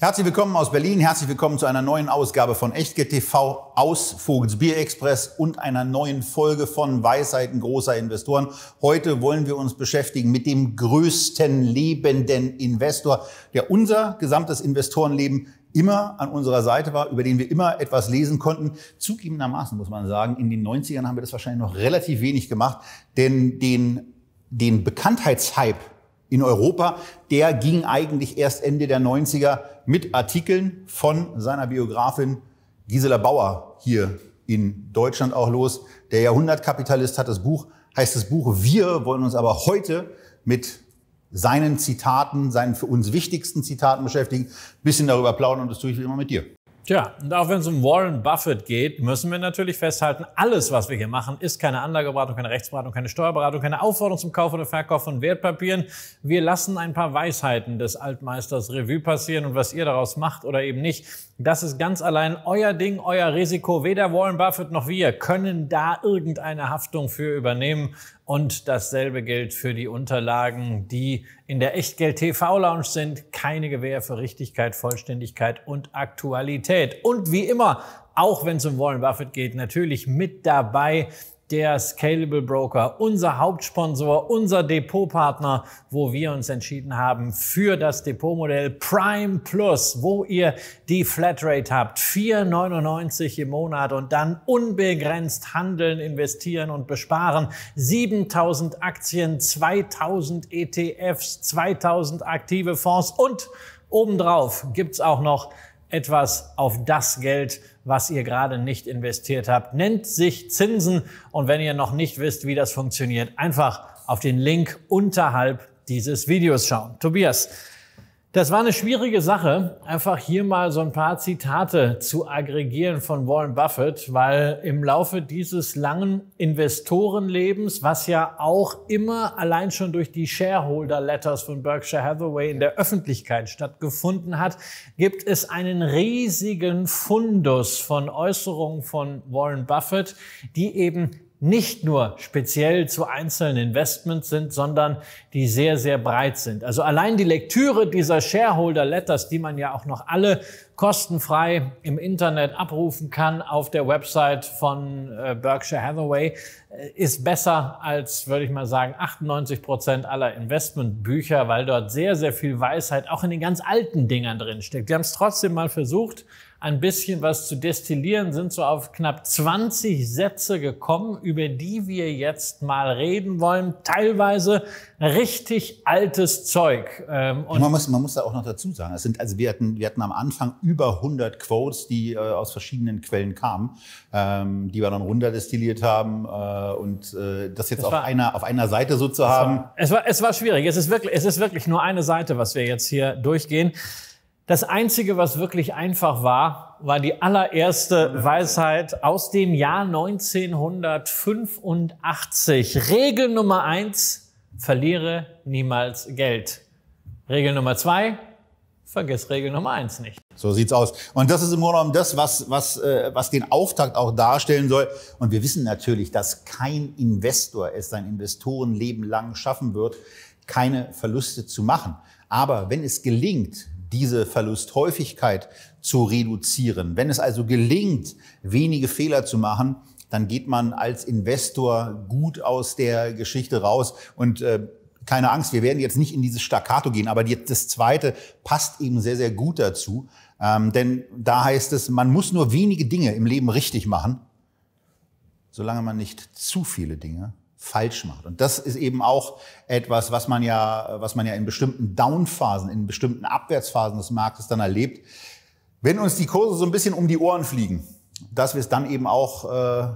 Herzlich willkommen aus Berlin, herzlich willkommen zu einer neuen Ausgabe von Echtgeld TV aus Vogels Bier Express und einer neuen Folge von Weisheiten großer Investoren. Heute wollen wir uns beschäftigen mit dem größten lebenden Investor, der unser gesamtes Investorenleben immer an unserer Seite war, über den wir immer etwas lesen konnten. Zugegebenermaßen muss man sagen, in den 90ern haben wir das wahrscheinlich noch relativ wenig gemacht, denn den, den Bekanntheitshype in Europa, der ging eigentlich erst Ende der 90er mit Artikeln von seiner Biografin Gisela Bauer hier in Deutschland auch los. Der Jahrhundertkapitalist hat das Buch, heißt das Buch. Wir wollen uns aber heute mit seinen Zitaten, seinen für uns wichtigsten Zitaten beschäftigen, bisschen darüber plaudern und das tue ich wie immer mit dir. Tja, und auch wenn es um Warren Buffett geht, müssen wir natürlich festhalten, alles, was wir hier machen, ist keine Anlageberatung, keine Rechtsberatung, keine Steuerberatung, keine Aufforderung zum Kauf oder Verkauf von Wertpapieren. Wir lassen ein paar Weisheiten des Altmeisters Revue passieren und was ihr daraus macht oder eben nicht, das ist ganz allein euer Ding, euer Risiko. Weder Warren Buffett noch wir können da irgendeine Haftung für übernehmen. Und dasselbe gilt für die Unterlagen, die in der Echtgeld TV Lounge sind. Keine Gewähr für Richtigkeit, Vollständigkeit und Aktualität. Und wie immer, auch wenn es um Warren Buffett geht, natürlich mit dabei der Scalable Broker, unser Hauptsponsor, unser Depotpartner, wo wir uns entschieden haben für das Depotmodell Prime Plus, wo ihr die Flatrate habt, 4,99 im Monat und dann unbegrenzt handeln, investieren und besparen. 7000 Aktien, 2000 ETFs, 2000 aktive Fonds und obendrauf gibt's auch noch etwas auf das Geld, was ihr gerade nicht investiert habt. Nennt sich Zinsen. Und wenn ihr noch nicht wisst, wie das funktioniert, einfach auf den Link unterhalb dieses Videos schauen. Tobias, das war eine schwierige Sache, einfach hier mal so ein paar Zitate zu aggregieren von Warren Buffett, weil im Laufe dieses langen Investorenlebens, was ja auch immer allein schon durch die Shareholder Letters von Berkshire Hathaway in der Öffentlichkeit stattgefunden hat, gibt es einen riesigen Fundus von Äußerungen von Warren Buffett, die eben nicht nur speziell zu einzelnen Investments sind, sondern die sehr, sehr breit sind. Also allein die Lektüre dieser Shareholder Letters, die man ja auch noch alle kostenfrei im Internet abrufen kann auf der Website von äh, Berkshire Hathaway, äh, ist besser als, würde ich mal sagen, 98 Prozent aller Investmentbücher, weil dort sehr, sehr viel Weisheit auch in den ganz alten Dingern drin steckt. Die haben es trotzdem mal versucht, ein bisschen was zu destillieren, sind so auf knapp 20 Sätze gekommen, über die wir jetzt mal reden wollen. Teilweise richtig altes Zeug. Ähm, und man, muss, man muss da auch noch dazu sagen, es sind, also wir hatten, wir hatten am Anfang über 100 Quotes, die äh, aus verschiedenen Quellen kamen, ähm, die wir dann runterdestilliert haben äh, und äh, das jetzt das auf, war, einer, auf einer Seite so zu haben. War, es, war, es war schwierig. Es ist, wirklich, es ist wirklich nur eine Seite, was wir jetzt hier durchgehen. Das Einzige, was wirklich einfach war, war die allererste Weisheit aus dem Jahr 1985. Regel Nummer eins, verliere niemals Geld. Regel Nummer zwei, vergiss Regel Nummer eins nicht. So sieht's aus. Und das ist im Grunde genommen das, was, was, äh, was den Auftakt auch darstellen soll. Und wir wissen natürlich, dass kein Investor es sein Investorenleben lang schaffen wird, keine Verluste zu machen. Aber wenn es gelingt, diese Verlusthäufigkeit zu reduzieren. Wenn es also gelingt, wenige Fehler zu machen, dann geht man als Investor gut aus der Geschichte raus und äh, keine Angst, wir werden jetzt nicht in dieses Staccato gehen, aber die, das zweite passt eben sehr, sehr gut dazu. Ähm, denn da heißt es, man muss nur wenige Dinge im Leben richtig machen, solange man nicht zu viele Dinge falsch macht. Und das ist eben auch etwas, was man ja, was man ja in bestimmten Downphasen, in bestimmten Abwärtsphasen des Marktes dann erlebt. Wenn uns die Kurse so ein bisschen um die Ohren fliegen, dass wir es dann eben auch äh,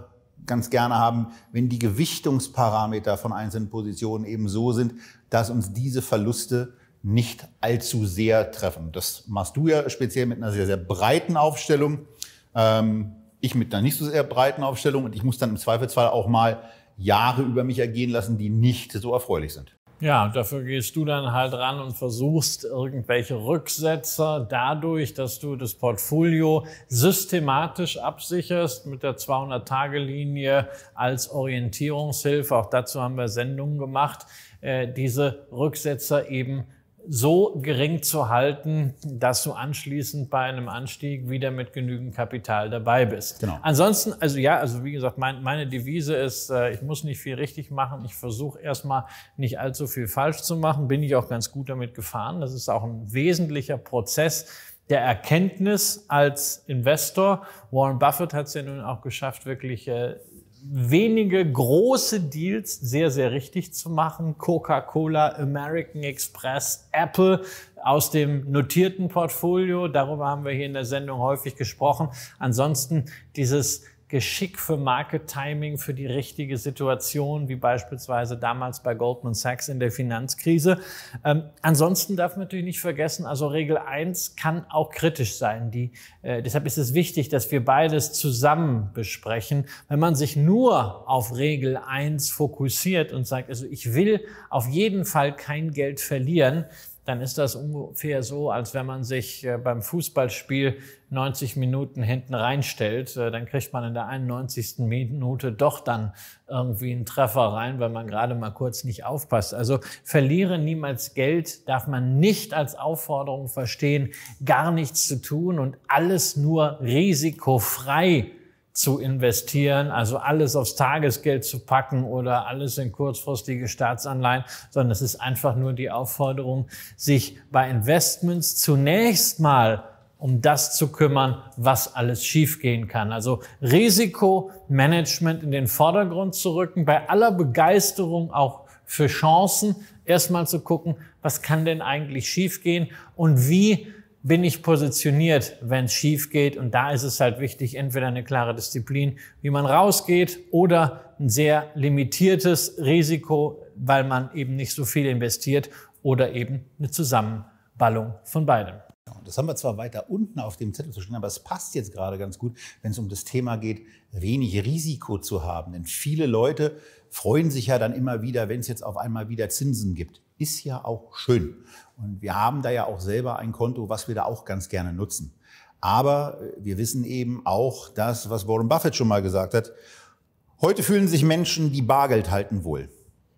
ganz gerne haben, wenn die Gewichtungsparameter von einzelnen Positionen eben so sind, dass uns diese Verluste nicht allzu sehr treffen. Das machst du ja speziell mit einer sehr, sehr breiten Aufstellung. Ähm, ich mit einer nicht so sehr breiten Aufstellung und ich muss dann im Zweifelsfall auch mal Jahre über mich ergehen lassen, die nicht so erfreulich sind. Ja, dafür gehst du dann halt ran und versuchst irgendwelche Rücksetzer dadurch, dass du das Portfolio systematisch absicherst mit der 200-Tage-Linie als Orientierungshilfe. Auch dazu haben wir Sendungen gemacht, äh, diese Rücksetzer eben so gering zu halten, dass du anschließend bei einem Anstieg wieder mit genügend Kapital dabei bist. Genau. Ansonsten, also ja, also wie gesagt, mein, meine Devise ist, äh, ich muss nicht viel richtig machen. Ich versuche erstmal nicht allzu viel falsch zu machen. Bin ich auch ganz gut damit gefahren. Das ist auch ein wesentlicher Prozess der Erkenntnis als Investor. Warren Buffett hat es ja nun auch geschafft, wirklich äh, wenige große Deals sehr, sehr richtig zu machen. Coca-Cola, American Express, Apple aus dem notierten Portfolio. Darüber haben wir hier in der Sendung häufig gesprochen. Ansonsten dieses Geschick für Market Timing, für die richtige Situation, wie beispielsweise damals bei Goldman Sachs in der Finanzkrise. Ähm, ansonsten darf man natürlich nicht vergessen, also Regel 1 kann auch kritisch sein. Die, äh, deshalb ist es wichtig, dass wir beides zusammen besprechen. Wenn man sich nur auf Regel 1 fokussiert und sagt, also ich will auf jeden Fall kein Geld verlieren, dann ist das ungefähr so, als wenn man sich äh, beim Fußballspiel 90 Minuten hinten reinstellt. Äh, dann kriegt man in der 91. Minute doch dann irgendwie einen Treffer rein, weil man gerade mal kurz nicht aufpasst. Also verliere niemals Geld darf man nicht als Aufforderung verstehen, gar nichts zu tun und alles nur risikofrei zu investieren, also alles aufs Tagesgeld zu packen oder alles in kurzfristige Staatsanleihen, sondern es ist einfach nur die Aufforderung, sich bei Investments zunächst mal um das zu kümmern, was alles schiefgehen kann. Also Risikomanagement in den Vordergrund zu rücken, bei aller Begeisterung auch für Chancen, erstmal zu gucken, was kann denn eigentlich schiefgehen und wie bin ich positioniert, wenn es schief geht. Und da ist es halt wichtig, entweder eine klare Disziplin, wie man rausgeht, oder ein sehr limitiertes Risiko, weil man eben nicht so viel investiert, oder eben eine Zusammenballung von beidem. Das haben wir zwar weiter unten auf dem Zettel zu stehen, aber es passt jetzt gerade ganz gut, wenn es um das Thema geht, wenig Risiko zu haben. Denn viele Leute freuen sich ja dann immer wieder, wenn es jetzt auf einmal wieder Zinsen gibt. Ist ja auch schön. Und wir haben da ja auch selber ein Konto, was wir da auch ganz gerne nutzen. Aber äh, wir wissen eben auch das, was Warren Buffett schon mal gesagt hat. Heute fühlen sich Menschen, die Bargeld halten, wohl.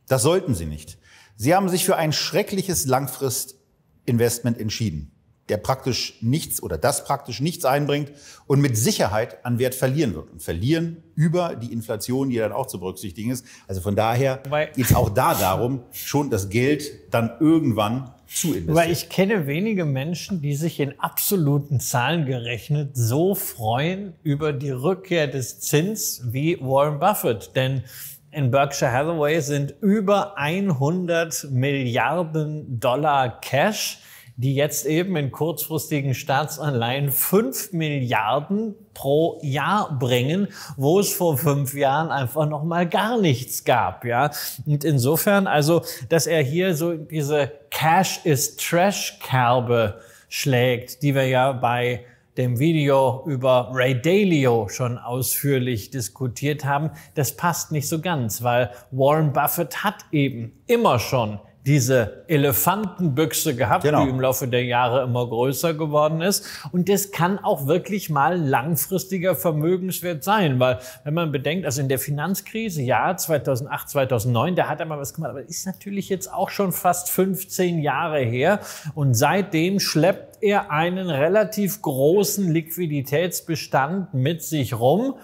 Das sollten sie nicht. Sie haben sich für ein schreckliches Langfristinvestment entschieden der praktisch nichts oder das praktisch nichts einbringt und mit Sicherheit an Wert verlieren wird. Und verlieren über die Inflation, die dann auch zu berücksichtigen ist. Also von daher geht es auch da darum, schon das Geld dann irgendwann zu investieren. Weil ich kenne wenige Menschen, die sich in absoluten Zahlen gerechnet so freuen über die Rückkehr des Zins wie Warren Buffett. Denn in Berkshire Hathaway sind über 100 Milliarden Dollar Cash die jetzt eben in kurzfristigen Staatsanleihen fünf Milliarden pro Jahr bringen, wo es vor fünf Jahren einfach noch mal gar nichts gab, ja. Und insofern, also, dass er hier so diese Cash is Trash Kerbe schlägt, die wir ja bei dem Video über Ray Dalio schon ausführlich diskutiert haben, das passt nicht so ganz, weil Warren Buffett hat eben immer schon diese Elefantenbüchse gehabt, genau. die im Laufe der Jahre immer größer geworden ist. Und das kann auch wirklich mal langfristiger Vermögenswert sein, weil wenn man bedenkt, also in der Finanzkrise, ja, 2008, 2009, da hat er mal was gemacht, aber ist natürlich jetzt auch schon fast 15 Jahre her. Und seitdem schleppt er einen relativ großen Liquiditätsbestand mit sich rum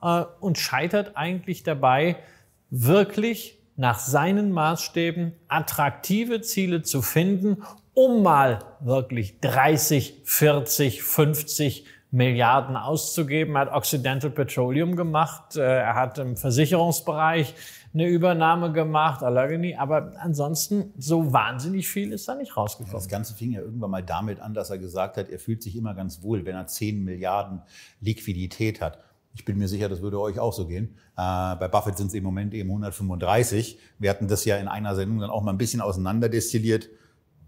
äh, und scheitert eigentlich dabei, wirklich nach seinen Maßstäben attraktive Ziele zu finden, um mal wirklich 30, 40, 50 Milliarden auszugeben. Er hat Occidental Petroleum gemacht, äh, er hat im Versicherungsbereich eine Übernahme gemacht, Allegheny, aber ansonsten so wahnsinnig viel ist da nicht rausgekommen. Das Ganze fing ja irgendwann mal damit an, dass er gesagt hat, er fühlt sich immer ganz wohl, wenn er 10 Milliarden Liquidität hat. Ich bin mir sicher, das würde euch auch so gehen. Äh, bei Buffett sind es im Moment eben 135. Wir hatten das ja in einer Sendung dann auch mal ein bisschen auseinanderdestilliert.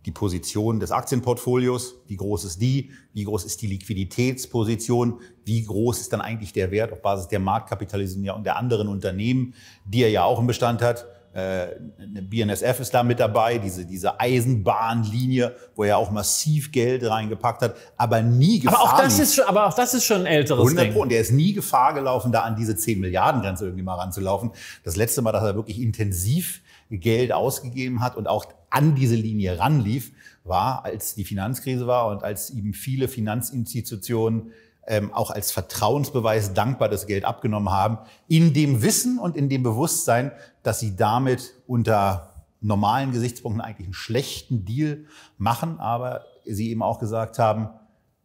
Die Position des Aktienportfolios, wie groß ist die, wie groß ist die Liquiditätsposition, wie groß ist dann eigentlich der Wert auf Basis der Marktkapitalisierung der anderen Unternehmen, die er ja auch im Bestand hat äh, BNSF ist da mit dabei, diese, diese Eisenbahnlinie, wo er auch massiv Geld reingepackt hat, aber nie Gefahr. Aber auch das ist schon, aber auch das ist schon ein älteres 100 Ding. Und er ist nie Gefahr gelaufen, da an diese 10 Milliarden Grenze irgendwie mal ranzulaufen. Das letzte Mal, dass er wirklich intensiv Geld ausgegeben hat und auch an diese Linie ranlief, war, als die Finanzkrise war und als eben viele Finanzinstitutionen ähm, auch als Vertrauensbeweis dankbar das Geld abgenommen haben, in dem Wissen und in dem Bewusstsein, dass sie damit unter normalen Gesichtspunkten eigentlich einen schlechten Deal machen, aber sie eben auch gesagt haben,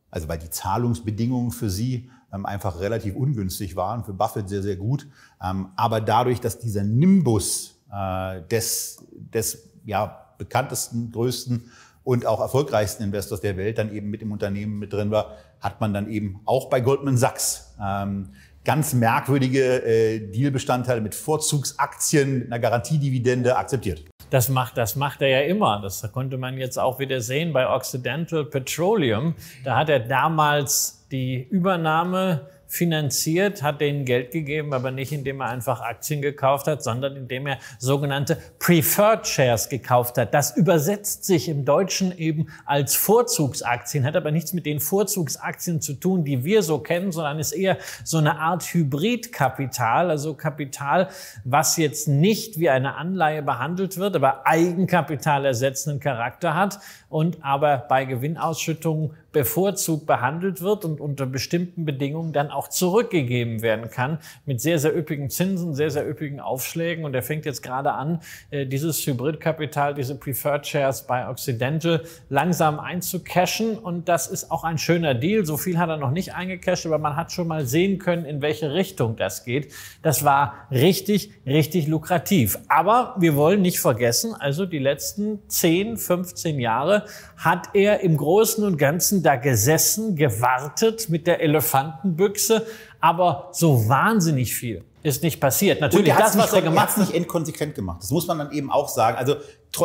also weil die Zahlungsbedingungen für sie ähm, einfach relativ ungünstig waren, für Buffett sehr, sehr gut, ähm, aber dadurch, dass dieser Nimbus äh, des, des ja, bekanntesten, größten und auch erfolgreichsten Investors der Welt dann eben mit im Unternehmen mit drin war, hat man dann eben auch bei Goldman Sachs ähm, ganz merkwürdige äh, Dealbestandteile mit Vorzugsaktien, mit einer Garantiedividende akzeptiert. Das macht, das macht er ja immer. Das konnte man jetzt auch wieder sehen bei Occidental Petroleum. Da hat er damals die Übernahme finanziert, hat denen Geld gegeben, aber nicht indem er einfach Aktien gekauft hat, sondern indem er sogenannte Preferred Shares gekauft hat. Das übersetzt sich im Deutschen eben als Vorzugsaktien, hat aber nichts mit den Vorzugsaktien zu tun, die wir so kennen, sondern ist eher so eine Art Hybridkapital, also Kapital, was jetzt nicht wie eine Anleihe behandelt wird, aber Eigenkapital ersetzenden Charakter hat und aber bei Gewinnausschüttungen bevorzugt behandelt wird und unter bestimmten Bedingungen dann auch zurückgegeben werden kann mit sehr, sehr üppigen Zinsen, sehr, sehr üppigen Aufschlägen. Und er fängt jetzt gerade an, äh, dieses Hybridkapital, diese Preferred Shares bei Occidental langsam einzucashen. Und das ist auch ein schöner Deal. So viel hat er noch nicht eingecasht, aber man hat schon mal sehen können, in welche Richtung das geht. Das war richtig, richtig lukrativ. Aber wir wollen nicht vergessen, also die letzten 10, 15 Jahre hat er im Großen und Ganzen da gesessen, gewartet mit der Elefantenbüchse, aber so wahnsinnig viel ist nicht passiert. Natürlich, das, was er gemacht hat, nicht endkonsequent gemacht. Das muss man dann eben auch sagen. Also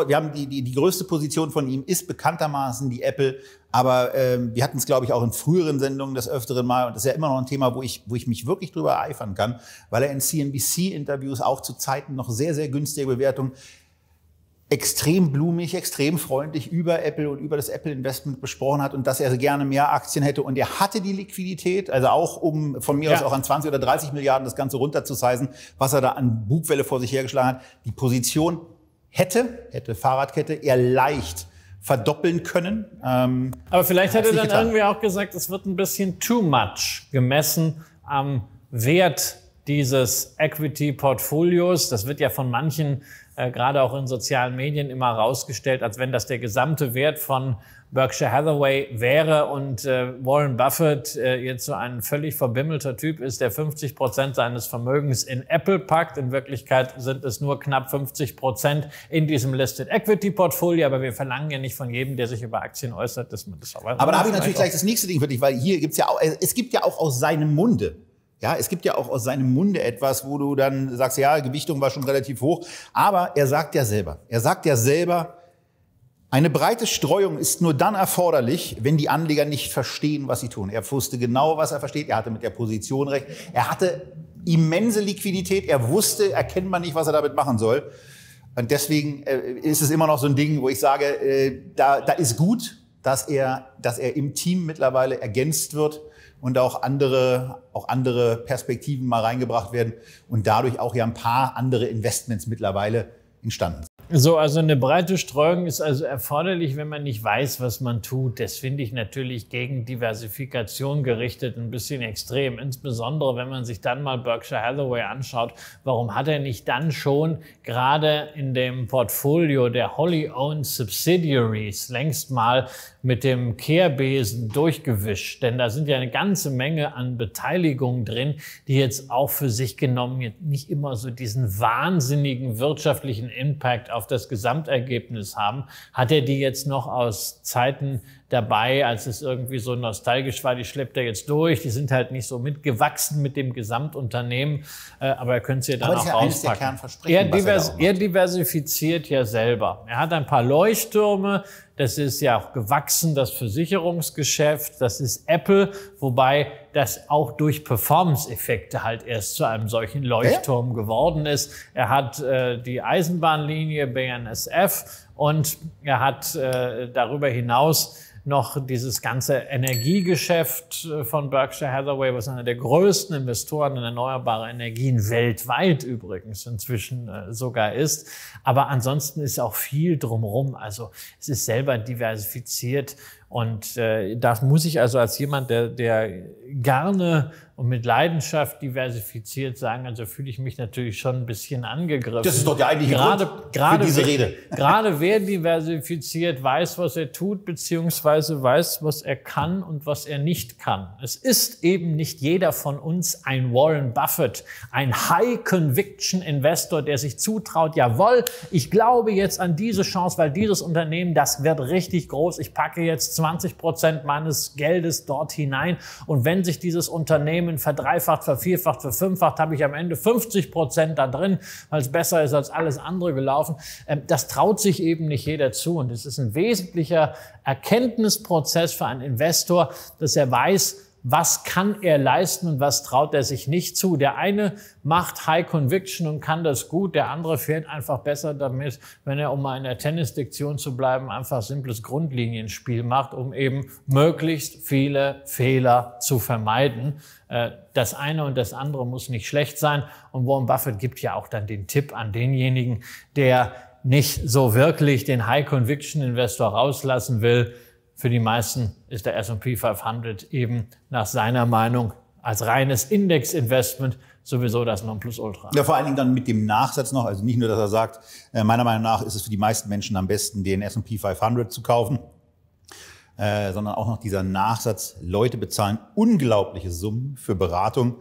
wir haben die, die, die größte Position von ihm ist bekanntermaßen die Apple. Aber ähm, wir hatten es, glaube ich, auch in früheren Sendungen des Öfteren mal. Und das ist ja immer noch ein Thema, wo ich, wo ich mich wirklich drüber eifern kann, weil er in CNBC-Interviews auch zu Zeiten noch sehr, sehr günstige Bewertungen extrem blumig, extrem freundlich über Apple und über das Apple-Investment besprochen hat und dass er gerne mehr Aktien hätte. Und er hatte die Liquidität, also auch um von mir ja. aus auch an 20 oder 30 Milliarden das Ganze runterzusizen, was er da an Bugwelle vor sich hergeschlagen hat. Die Position hätte, hätte Fahrradkette, er leicht verdoppeln können. Ähm, Aber vielleicht hätte er dann getan. irgendwie auch gesagt, es wird ein bisschen too much gemessen am Wert dieses Equity-Portfolios. Das wird ja von manchen äh, gerade auch in sozialen Medien immer rausgestellt, als wenn das der gesamte Wert von Berkshire Hathaway wäre und äh, Warren Buffett äh, jetzt so ein völlig verbimmelter Typ ist, der 50 Prozent seines Vermögens in Apple packt. In Wirklichkeit sind es nur knapp 50 Prozent in diesem Listed Equity Portfolio, aber wir verlangen ja nicht von jedem, der sich über Aktien äußert, dass man das auch Aber da habe ich natürlich gleich das nächste Ding für dich, weil hier gibt's ja auch, es gibt ja auch aus seinem Munde ja, es gibt ja auch aus seinem Munde etwas, wo du dann sagst, ja, Gewichtung war schon relativ hoch. Aber er sagt ja selber, er sagt ja selber, eine breite Streuung ist nur dann erforderlich, wenn die Anleger nicht verstehen, was sie tun. Er wusste genau, was er versteht. Er hatte mit der Position recht. Er hatte immense Liquidität. Er wusste, erkennt man nicht, was er damit machen soll. Und deswegen äh, ist es immer noch so ein Ding, wo ich sage, äh, da, da ist gut, dass er, dass er im Team mittlerweile ergänzt wird und auch andere, auch andere Perspektiven mal reingebracht werden und dadurch auch ja ein paar andere Investments mittlerweile entstanden sind. So, also eine breite Streuung ist also erforderlich, wenn man nicht weiß, was man tut. Das finde ich natürlich gegen Diversifikation gerichtet ein bisschen extrem. Insbesondere, wenn man sich dann mal Berkshire Hathaway anschaut. Warum hat er nicht dann schon gerade in dem Portfolio der Holly Owned Subsidiaries längst mal mit dem Kehrbesen durchgewischt? Denn da sind ja eine ganze Menge an Beteiligungen drin, die jetzt auch für sich genommen nicht immer so diesen wahnsinnigen wirtschaftlichen Impact auf auf das Gesamtergebnis haben. Hat er die jetzt noch aus Zeiten dabei, als es irgendwie so nostalgisch war, die schleppt er jetzt durch, die sind halt nicht so mitgewachsen mit dem Gesamtunternehmen, äh, aber er könnte sie ja dann aber auch ja rauspacken. Er, divers er, er diversifiziert ja selber. Er hat ein paar Leuchttürme, das ist ja auch gewachsen, das Versicherungsgeschäft, das ist Apple, wobei das auch durch Performance-Effekte halt erst zu einem solchen Leuchtturm ja? geworden ist. Er hat äh, die Eisenbahnlinie BNSF Und er hat äh, darüber hinaus noch dieses ganze Energiegeschäft äh, von Berkshire Hathaway, was einer der größten Investoren in erneuerbare Energien weltweit übrigens inzwischen äh, sogar ist. Aber ansonsten ist auch viel drumherum. Also es ist selber diversifiziert und äh, das muss ich also als jemand, der, der gerne und mit Leidenschaft diversifiziert sagen, also fühle ich mich natürlich schon ein bisschen angegriffen. Das ist doch der eigentliche gerade, Grund gerade für diese Rede. Gerade wer diversifiziert, weiß, was er tut, beziehungsweise weiß, was er kann und was er nicht kann. Es ist eben nicht jeder von uns ein Warren Buffett, ein High-Conviction-Investor, der sich zutraut, jawohl, ich glaube jetzt an diese Chance, weil dieses Unternehmen, das wird richtig groß. Ich packe jetzt 20 Prozent meines Geldes dort hinein. Und wenn sich dieses Unternehmen verdreifacht, vervierfacht, verfünffacht, habe ich am Ende 50 Prozent da drin, weil es besser ist als alles andere gelaufen. Ähm, das traut sich eben nicht jeder zu. Und es ist ein wesentlicher Erkenntnisprozess für einen Investor, dass er weiß, was kann er leisten und was traut er sich nicht zu. Der eine macht High Conviction und kann das gut, der andere fährt einfach besser damit, wenn er, um mal in der Tennisdiktion zu bleiben, einfach simples Grundlinienspiel macht, um eben möglichst viele Fehler zu vermeiden. Äh, das eine und das andere muss nicht schlecht sein. Und Warren Buffett gibt ja auch dann den Tipp an denjenigen, der nicht so wirklich den High Conviction Investor rauslassen will, für die meisten ist der S&P 500 eben nach seiner Meinung als reines Indexinvestment sowieso das Nonplusultra. Ja, vor allen Dingen dann mit dem Nachsatz noch, also nicht nur, dass er sagt, äh, meiner Meinung nach ist es für die meisten Menschen am besten, den S&P 500 zu kaufen, äh, sondern auch noch dieser Nachsatz, Leute bezahlen unglaubliche Summen für Beratung,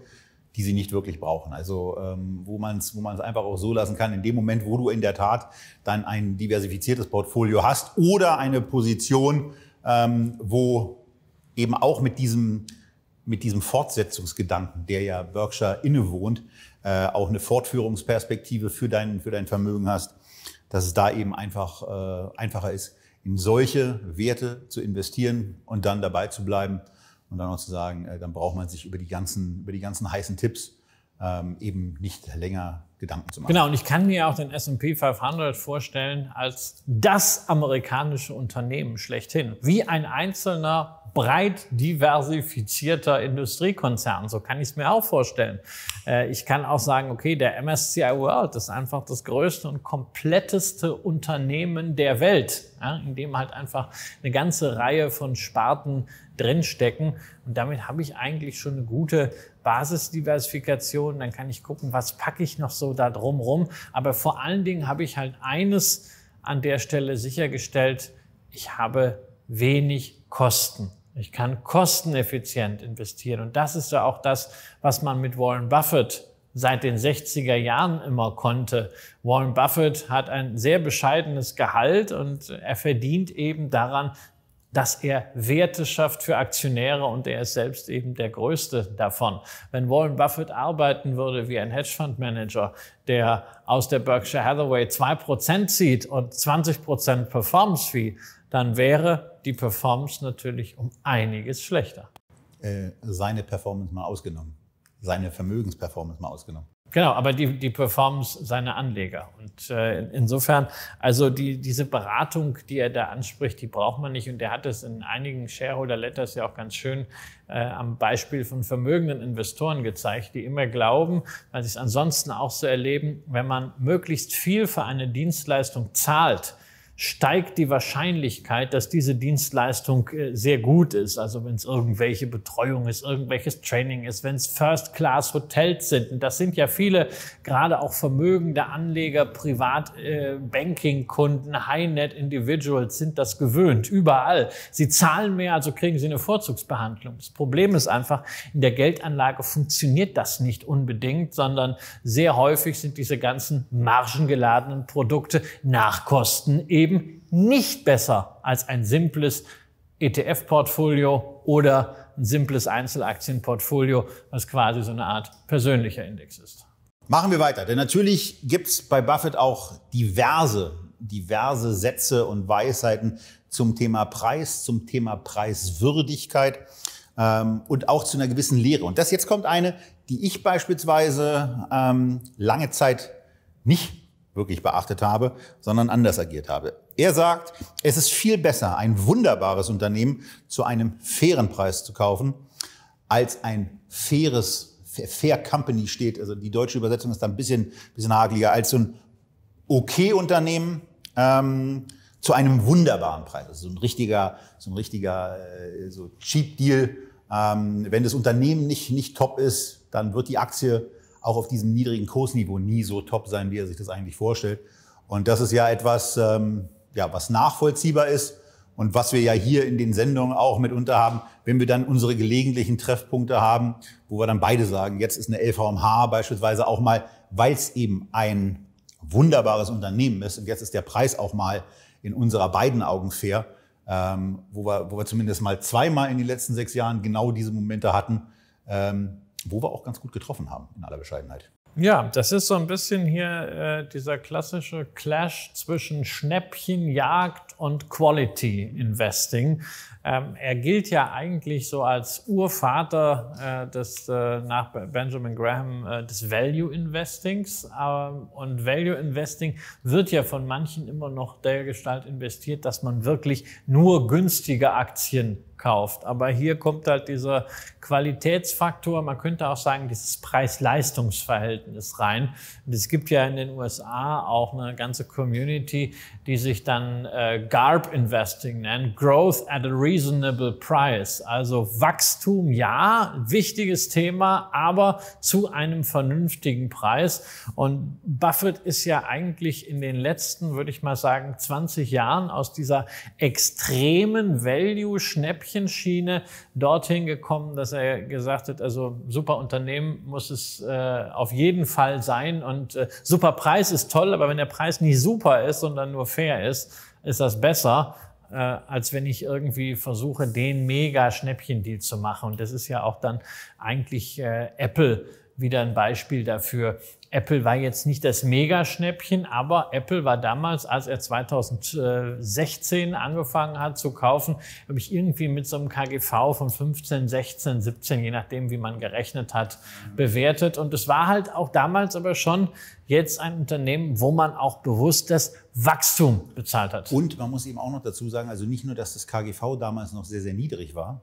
die sie nicht wirklich brauchen. Also ähm, wo man es wo einfach auch so lassen kann, in dem Moment, wo du in der Tat dann ein diversifiziertes Portfolio hast oder eine Position, ähm, wo eben auch mit diesem, mit diesem Fortsetzungsgedanken, der ja Berkshire innewohnt, äh, auch eine Fortführungsperspektive für dein, für dein Vermögen hast, dass es da eben einfach äh, einfacher ist, in solche Werte zu investieren und dann dabei zu bleiben und dann auch zu sagen, äh, dann braucht man sich über die ganzen, über die ganzen heißen Tipps ähm, eben nicht länger Gedanken zu machen. Genau, und ich kann mir auch den S&P 500 vorstellen als das amerikanische Unternehmen schlechthin. Wie ein einzelner breit diversifizierter Industriekonzern. So kann ich es mir auch vorstellen. Äh, ich kann auch sagen, okay, der MSCI World ist einfach das größte und kompletteste Unternehmen der Welt, in dem halt einfach eine ganze Reihe von Sparten drinstecken. Und damit habe ich eigentlich schon eine gute Basisdiversifikation. Dann kann ich gucken, was packe ich noch so da drumrum. Aber vor allen Dingen habe ich halt eines an der Stelle sichergestellt. Ich habe wenig Kosten. Ich kann kosteneffizient investieren. Und das ist ja auch das, was man mit Warren Buffett seit den 60er Jahren immer konnte. Warren Buffett hat ein sehr bescheidenes Gehalt und er verdient eben daran, dass er Werte schafft für Aktionäre und er ist selbst eben der größte davon. Wenn Warren Buffett arbeiten würde wie ein Hedgefondsmanager, der aus der Berkshire Hathaway zwei Prozent zieht und 20 Prozent Performance Fee, dann wäre die Performance natürlich um einiges schlechter. Äh, seine Performance mal ausgenommen. Seine Vermögensperformance mal ausgenommen. Genau, aber die, die Performance seiner Anleger. Und äh, insofern, also die, diese Beratung, die er da anspricht, die braucht man nicht. Und er hat es in einigen Shareholder-Letters ja auch ganz schön äh, am Beispiel von vermögenden Investoren gezeigt, die immer glauben, weil sie es ansonsten auch so erleben, wenn man möglichst viel für eine Dienstleistung zahlt, steigt die Wahrscheinlichkeit, dass diese Dienstleistung äh, sehr gut ist. Also wenn es irgendwelche Betreuung ist, irgendwelches Training ist, wenn es First-Class-Hotels sind. Und das sind ja viele, gerade auch vermögende Anleger, Privat-Banking-Kunden, äh, High-Net-Individuals sind das gewöhnt, überall. Sie zahlen mehr, also kriegen sie eine Vorzugsbehandlung. Das Problem ist einfach, in der Geldanlage funktioniert das nicht unbedingt, sondern sehr häufig sind diese ganzen margengeladenen Produkte nach Kosten eben eben nicht besser als ein simples ETF-Portfolio oder ein simples Einzelaktienportfolio, was quasi so eine Art persönlicher Index ist. Machen wir weiter, denn natürlich gibt es bei Buffett auch diverse, diverse Sätze und Weisheiten zum Thema Preis, zum Thema Preiswürdigkeit ähm, und auch zu einer gewissen Lehre. Und das jetzt kommt eine, die ich beispielsweise ähm, lange Zeit nicht wirklich beachtet habe, sondern anders agiert habe. Er sagt, es ist viel besser, ein wunderbares Unternehmen zu einem fairen Preis zu kaufen, als ein faires, Fair Company steht. Also die deutsche Übersetzung ist da ein bisschen, bisschen hageliger, als so ein okay Unternehmen ähm, zu einem wunderbaren Preis. Also so ein richtiger, so ein richtiger äh, so Cheap Deal. Ähm, wenn das Unternehmen nicht, nicht top ist, dann wird die Aktie auch auf diesem niedrigen Kursniveau nie so top sein, wie er sich das eigentlich vorstellt. Und das ist ja etwas, ähm, ja, was nachvollziehbar ist und was wir ja hier in den Sendungen auch mitunter haben, wenn wir dann unsere gelegentlichen Treffpunkte haben, wo wir dann beide sagen, jetzt ist eine LVMH beispielsweise auch mal, weil es eben ein wunderbares Unternehmen ist und jetzt ist der Preis auch mal in unserer beiden Augen fair, ähm, wo, wir, wo wir zumindest mal zweimal in den letzten sechs Jahren genau diese Momente hatten, ähm, wo wir auch ganz gut getroffen haben, in aller Bescheidenheit. Ja, das ist so ein bisschen hier äh, dieser klassische Clash zwischen Schnäppchenjagd und Quality Investing. Ähm, er gilt ja eigentlich so als Urvater äh, des äh, nach Benjamin Graham äh, des Value Investings. Ähm, und Value Investing wird ja von manchen immer noch der Gestalt investiert, dass man wirklich nur günstige Aktien kauft. Aber hier kommt halt dieser Qualitätsfaktor, man könnte auch sagen, dieses Preis-Leistungs-Verhältnis rein. Und es gibt ja in den USA auch eine ganze Community, die sich dann äh, GARP Investing nennt, Growth at a Reasonable Price. Also Wachstum, ja, wichtiges Thema, aber zu einem vernünftigen Preis. Und Buffett ist ja eigentlich in den letzten, würde ich mal sagen, 20 Jahren aus dieser extremen Value-Schnäppchenschiene dorthin gekommen, dass er gesagt hat, also super Unternehmen muss es äh, auf jeden Fall sein und äh, super Preis ist toll, aber wenn der Preis nicht super ist, sondern nur fair ist, ist das besser, äh, als wenn ich irgendwie versuche, den mega Schnäppchendeal zu machen. Und das ist ja auch dann eigentlich äh, Apple wieder ein Beispiel dafür. Apple war jetzt nicht das Megaschnäppchen, aber Apple war damals, als er 2016 angefangen hat zu kaufen, habe ich irgendwie mit so einem KGV von 15, 16, 17, je nachdem, wie man gerechnet hat, bewertet. Und es war halt auch damals aber schon jetzt ein Unternehmen, wo man auch bewusst das Wachstum bezahlt hat. Und man muss eben auch noch dazu sagen, also nicht nur, dass das KGV damals noch sehr, sehr niedrig war,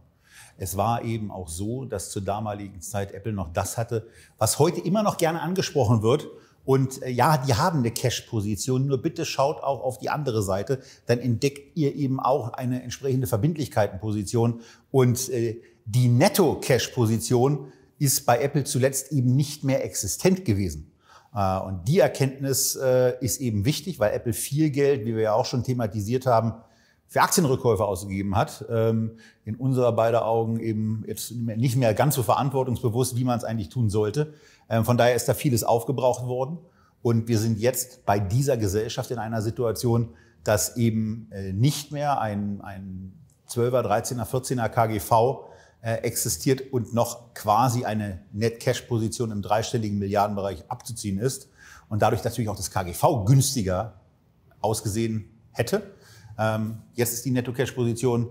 es war eben auch so, dass zur damaligen Zeit Apple noch das hatte, was heute immer noch gerne angesprochen wird. Und äh, ja, die haben eine Cash-Position, nur bitte schaut auch auf die andere Seite, dann entdeckt ihr eben auch eine entsprechende Verbindlichkeitenposition. Und äh, die Netto-Cash-Position ist bei Apple zuletzt eben nicht mehr existent gewesen. Äh, und die Erkenntnis ist eben wichtig, weil Apple viel Geld, wie wir ja auch schon thematisiert haben, für Aktienrückkäufe ausgegeben hat, ähm, in unserer beider Augen eben jetzt nicht mehr ganz so verantwortungsbewusst, wie man es eigentlich tun sollte. Ähm, von daher ist da vieles aufgebraucht worden. Und wir sind jetzt bei dieser Gesellschaft in einer Situation, dass eben äh, nicht mehr ein, ein 12er, 13er, 14er KGV existiert und noch quasi eine Net-Cash-Position im dreistelligen Milliardenbereich abzuziehen ist. Und dadurch natürlich auch das KGV günstiger ausgesehen hätte. Ähm, jetzt ist die Netto-Cash-Position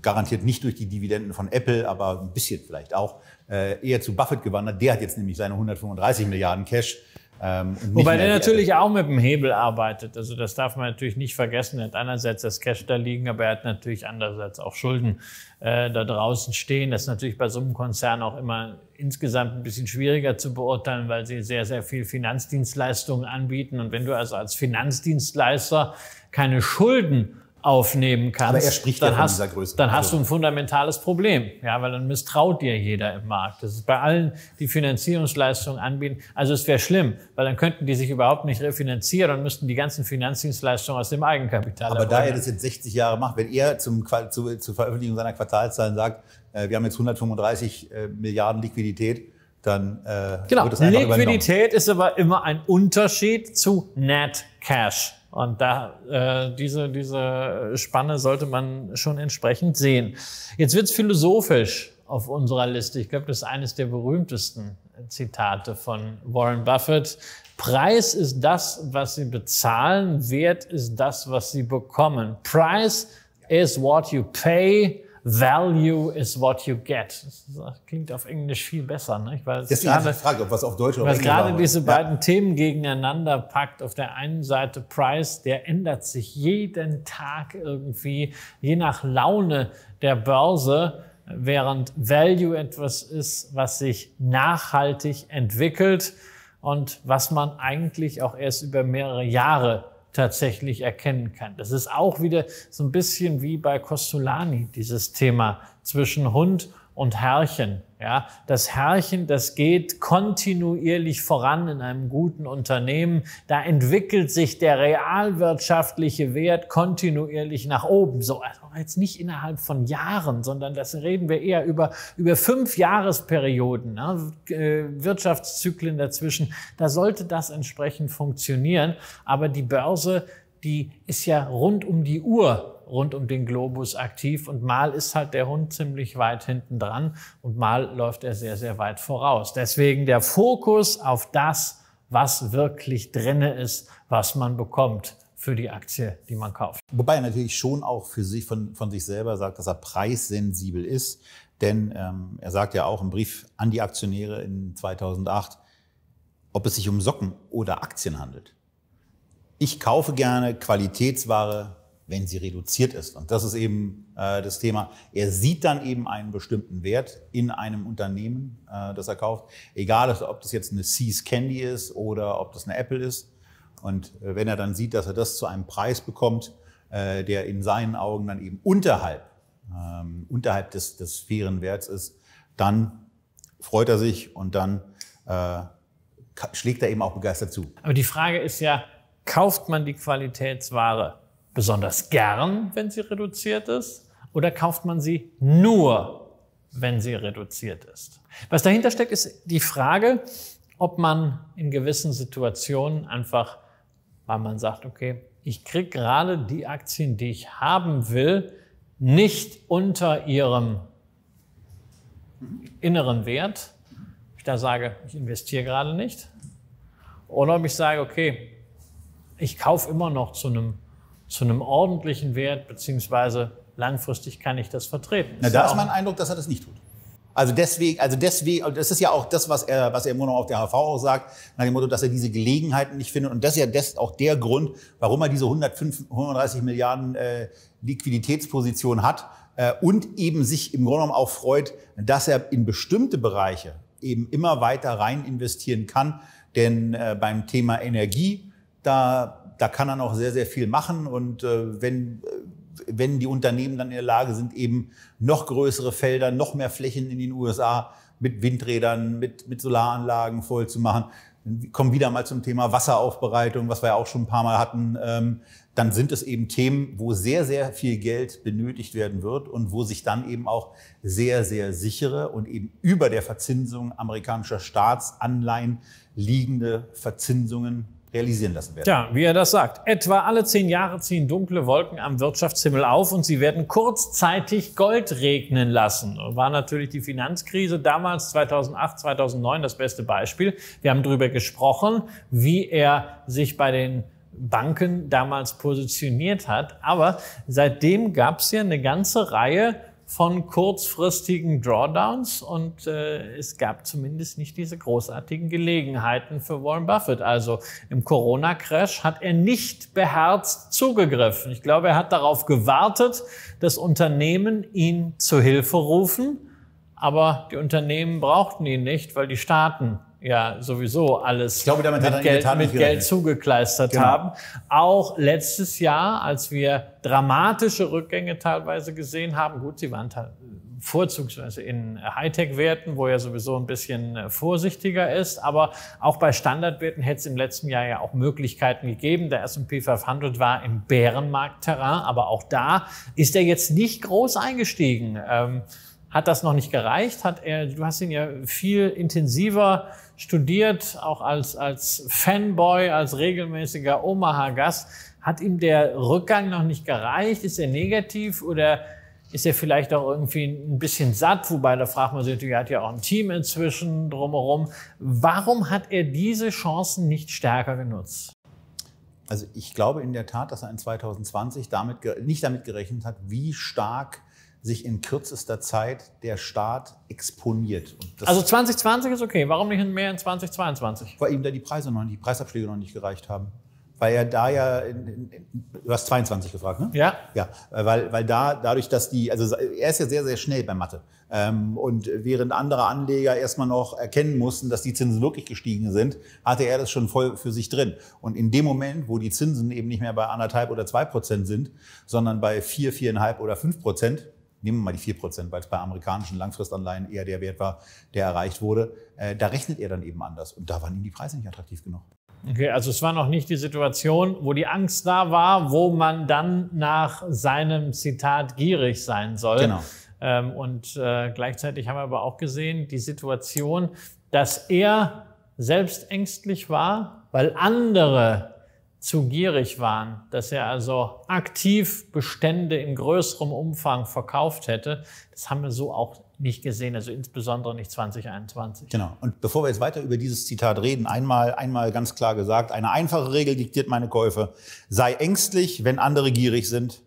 garantiert nicht durch die Dividenden von Apple, aber ein bisschen vielleicht auch, äh, eher zu Buffett gewandert. Der hat jetzt nämlich seine 135 Milliarden Cash. Ähm, Wobei der natürlich auch mit dem Hebel arbeitet. Also das darf man natürlich nicht vergessen. Er hat einerseits das Cash da liegen, aber er hat natürlich andererseits auch Schulden äh, da draußen stehen. Das ist natürlich bei so einem Konzern auch immer insgesamt ein bisschen schwieriger zu beurteilen, weil sie sehr, sehr viel Finanzdienstleistungen anbieten. Und wenn du also als Finanzdienstleister keine Schulden aufnehmen kannst, Aber er spricht dann, ja hast, dieser Größe. dann hast du ein fundamentales Problem, ja, weil dann misstraut dir jeder im Markt. Das ist bei allen, die Finanzierungsleistungen anbieten. Also es wäre schlimm, weil dann könnten die sich überhaupt nicht refinanzieren und müssten die ganzen Finanzdienstleistungen aus dem Eigenkapital. Aber da er das jetzt 60 Jahre macht, wenn er zum, zu, zur Veröffentlichung seiner Quartalzahlen sagt, äh, wir haben jetzt 135 äh, Milliarden Liquidität, dann äh, genau. wird es einfach Liquidität ist aber immer ein Unterschied zu Net Cash. Und da äh, diese, diese Spanne sollte man schon entsprechend sehen. Jetzt wird's philosophisch auf unserer Liste. Ich glaube, das ist eines der berühmtesten Zitate von Warren Buffett. Preis ist das, was Sie bezahlen, Wert ist das, was Sie bekommen. Price is what you pay, Value is what you get. Das klingt auf Englisch viel besser, ne? Weil es Deswegen gerade, Frage, ob was auf Deutsch oder Englisch gerade diese beiden ja. Themen gegeneinander packt. Auf der einen Seite Price, der ändert sich jeden Tag irgendwie, je nach Laune der Börse, während Value etwas ist, was sich nachhaltig entwickelt und was man eigentlich auch erst über mehrere Jahre tatsächlich erkennen kann. Das ist auch wieder so ein bisschen wie bei Costolani, dieses Thema zwischen Hund und Herrchen. Ja, das Herrchen, das geht kontinuierlich voran in einem guten Unternehmen. Da entwickelt sich der realwirtschaftliche Wert kontinuierlich nach oben. So, also jetzt nicht innerhalb von Jahren, sondern das reden wir eher über, über fünf Jahresperioden, ne? Äh, Wirtschaftszyklen dazwischen. Da sollte das entsprechend funktionieren. Aber die Börse, die ist ja rund um die Uhr rund um den Globus aktiv und mal ist halt der Hund ziemlich weit hinten dran und mal läuft er sehr, sehr weit voraus. Deswegen der Fokus auf das, was wirklich drinne ist, was man bekommt für die Aktie, die man kauft. Wobei er natürlich schon auch für sich von, von sich selber sagt, dass er preissensibel ist. Denn ähm, er sagt ja auch im Brief an die Aktionäre in 2008, ob es sich um Socken oder Aktien handelt. Ich kaufe gerne Qualitätsware wenn sie reduziert ist. Und das ist eben äh, das Thema. Er sieht dann eben einen bestimmten Wert in einem Unternehmen, äh, das er kauft. Egal, ob das jetzt eine Seas Candy ist oder ob das eine Apple ist. Und äh, wenn er dann sieht, dass er das zu einem Preis bekommt, äh, der in seinen Augen dann eben unterhalb, ähm, unterhalb des, des fairen Werts ist, dann freut er sich und dann äh, schlägt er eben auch begeistert zu. Aber die Frage ist ja, kauft man die Qualitätsware besonders gern, wenn sie reduziert ist? Oder kauft man sie nur, wenn sie reduziert ist? Was dahinter steckt, ist die Frage, ob man in gewissen Situationen einfach, weil man sagt, okay, ich kriege gerade die Aktien, die ich haben will, nicht unter ihrem inneren Wert. Ich da sage, ich investiere gerade nicht. Oder ob ich sage, okay, ich kaufe immer noch zu einem zu einem ordentlichen Wert, beziehungsweise langfristig kann ich das vertreten. Na, da ist mein Eindruck, dass er das nicht tut. Also deswegen, also deswegen, das ist ja auch das, was er, was er immer noch auf der HV auch sagt, nach dem Motto, dass er diese Gelegenheiten nicht findet. Und das ist ja das auch der Grund, warum er diese 105, 130 Milliarden äh, Liquiditätsposition hat äh, und eben sich im Grunde genommen auch freut, dass er in bestimmte Bereiche eben immer weiter rein investieren kann. Denn äh, beim Thema Energie, da da kann er noch sehr, sehr viel machen. Und äh, wenn, äh, wenn die Unternehmen dann in der Lage sind, eben noch größere Felder, noch mehr Flächen in den USA mit Windrädern, mit, mit Solaranlagen voll zu machen, dann kommen wieder mal zum Thema Wasseraufbereitung, was wir ja auch schon ein paar Mal hatten. Ähm, dann sind es eben Themen, wo sehr, sehr viel Geld benötigt werden wird und wo sich dann eben auch sehr, sehr sichere und eben über der Verzinsung amerikanischer Staatsanleihen liegende Verzinsungen realisieren lassen werden. Ja, wie er das sagt. Etwa alle zehn Jahre ziehen dunkle Wolken am Wirtschaftshimmel auf und sie werden kurzzeitig Gold regnen lassen. War natürlich die Finanzkrise damals 2008, 2009 das beste Beispiel. Wir haben darüber gesprochen, wie er sich bei den Banken damals positioniert hat. Aber seitdem gab es ja eine ganze Reihe von kurzfristigen Drawdowns und äh, es gab zumindest nicht diese großartigen Gelegenheiten für Warren Buffett. Also im Corona-Crash hat er nicht beherzt zugegriffen. Ich glaube, er hat darauf gewartet, dass Unternehmen ihn zu Hilfe rufen, aber die Unternehmen brauchten ihn nicht, weil die Staaten ja sowieso alles glaube, mit, Geld, mit Geld, zugekleistert genau. haben. Auch letztes Jahr, als wir dramatische Rückgänge teilweise gesehen haben, gut, sie waren vorzugsweise in Hightech-Werten, wo er sowieso ein bisschen äh, vorsichtiger ist. Aber auch bei Standardwerten hätte es im letzten Jahr ja auch Möglichkeiten gegeben. Der S&P 500 war im Bärenmarktterrain, aber auch da ist er jetzt nicht groß eingestiegen. Ähm, hat das noch nicht gereicht? Hat er, du hast ihn ja viel intensiver studiert, auch als, als Fanboy, als regelmäßiger Omaha-Gast. Hat ihm der Rückgang noch nicht gereicht? Ist er negativ oder ist er vielleicht auch irgendwie ein bisschen satt? Wobei, da fragt man sich natürlich, er hat ja auch ein Team inzwischen drumherum. Warum hat er diese Chancen nicht stärker genutzt? Also ich glaube in der Tat, dass er in 2020 damit, nicht damit gerechnet hat, wie stark sich in kürzester Zeit der Staat exponiert. also 2020 ist okay. Warum nicht mehr in 2022? Weil eben da die Preise noch, die Preisabschläge noch nicht gereicht haben. Weil er da ja, in, in, du hast 22 gefragt, ne? Ja. Ja, weil, weil da, dadurch, dass die, also er ist ja sehr, sehr schnell bei Mathe. Ähm, und während andere Anleger erstmal noch erkennen mussten, dass die Zinsen wirklich gestiegen sind, hatte er das schon voll für sich drin. Und in dem Moment, wo die Zinsen eben nicht mehr bei anderthalb oder zwei Prozent sind, sondern bei vier, viereinhalb oder fünf Prozent, nehmen wir mal die vier Prozent, weil es bei amerikanischen Langfristanleihen eher der Wert war, der erreicht wurde, äh, da rechnet er dann eben anders. Und da waren ihm die Preise nicht attraktiv genug. Okay, also es war noch nicht die Situation, wo die Angst da war, wo man dann nach seinem Zitat gierig sein soll. Genau. Ähm, und äh, gleichzeitig haben wir aber auch gesehen, die Situation, dass er selbst ängstlich war, weil andere zu gierig waren, dass er also aktiv Bestände in größerem Umfang verkauft hätte. Das haben wir so auch nicht gesehen, also insbesondere nicht 2021. Genau. Und bevor wir jetzt weiter über dieses Zitat reden, einmal, einmal ganz klar gesagt, eine einfache Regel diktiert meine Käufe. Sei ängstlich, wenn andere gierig sind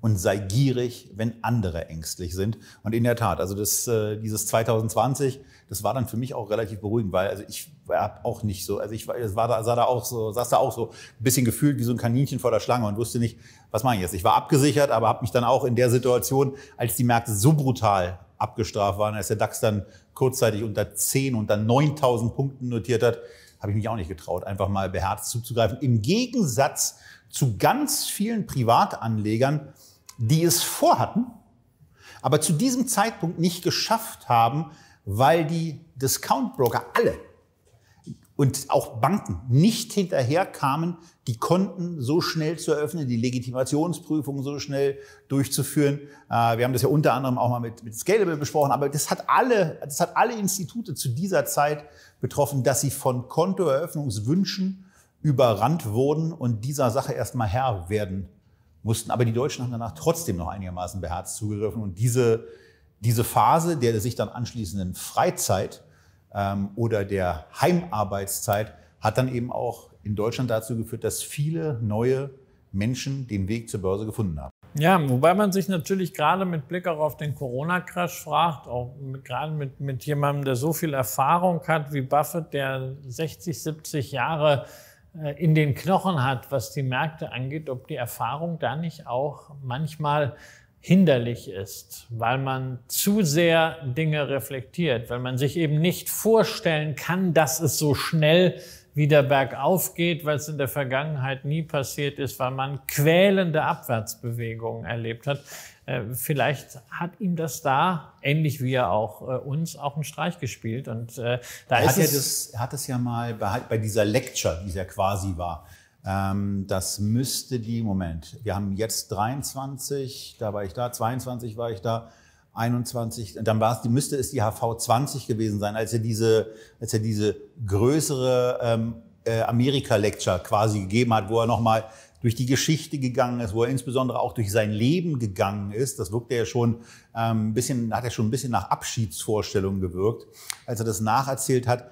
und sei gierig, wenn andere ängstlich sind. Und in der Tat, also das, äh, dieses 2020, das war dann für mich auch relativ beruhigend, weil also ich war auch nicht so, also ich war, war da, sah da auch so, saß da auch so ein bisschen gefühlt wie so ein Kaninchen vor der Schlange und wusste nicht, was mache ich jetzt. Ich war abgesichert, aber habe mich dann auch in der Situation, als die Märkte so brutal abgestraft waren, als der DAX dann kurzzeitig unter 10 und dann 9000 Punkten notiert hat, habe ich mich auch nicht getraut, einfach mal beherzt zuzugreifen. Im Gegensatz zu ganz vielen Privatanlegern, die es vorhatten, aber zu diesem Zeitpunkt nicht geschafft haben, weil die Discount-Broker alle und auch Banken nicht hinterherkamen, die Konten so schnell zu eröffnen, die Legitimationsprüfung so schnell durchzuführen. Äh, wir haben das ja unter anderem auch mal mit, mit Scalable besprochen, aber das hat alle, das hat alle Institute zu dieser Zeit betroffen, dass sie von Kontoeröffnungswünschen überrannt wurden und dieser Sache erstmal Herr werden mussten. Aber die Deutschen haben danach trotzdem noch einigermaßen beherzt zugegriffen und diese, diese Phase der sich dann anschließenden Freizeit ähm, oder der Heimarbeitszeit hat dann eben auch in Deutschland dazu geführt, dass viele neue Menschen den Weg zur Börse gefunden haben. Ja, wobei man sich natürlich gerade mit Blick auch auf den Corona-Crash fragt, auch mit, gerade mit, mit jemandem, der so viel Erfahrung hat wie Buffett, der 60, 70 Jahre äh, in den Knochen hat, was die Märkte angeht, ob die Erfahrung da nicht auch manchmal hinderlich ist, weil man zu sehr Dinge reflektiert, weil man sich eben nicht vorstellen kann, dass es so schnell wieder bergauf geht, weil es in der Vergangenheit nie passiert ist, weil man quälende Abwärtsbewegungen erlebt hat. Äh, vielleicht hat ihm das da, ähnlich wie er auch äh, uns, auch einen Streich gespielt. Und äh, da er ist hat ja es das, er hat es ja mal bei, bei dieser Lecture, die es ja quasi war, das müsste die, Moment, wir haben jetzt 23, da war ich da, 22 war ich da, 21, dann war es, die müsste es die HV 20 gewesen sein, als er diese, als er diese größere ähm, äh, Amerika-Lecture quasi gegeben hat, wo er nochmal durch die Geschichte gegangen ist, wo er insbesondere auch durch sein Leben gegangen ist. Das wirkte ja schon ähm, ein bisschen, hat er schon ein bisschen nach Abschiedsvorstellungen gewirkt, als er das nacherzählt hat,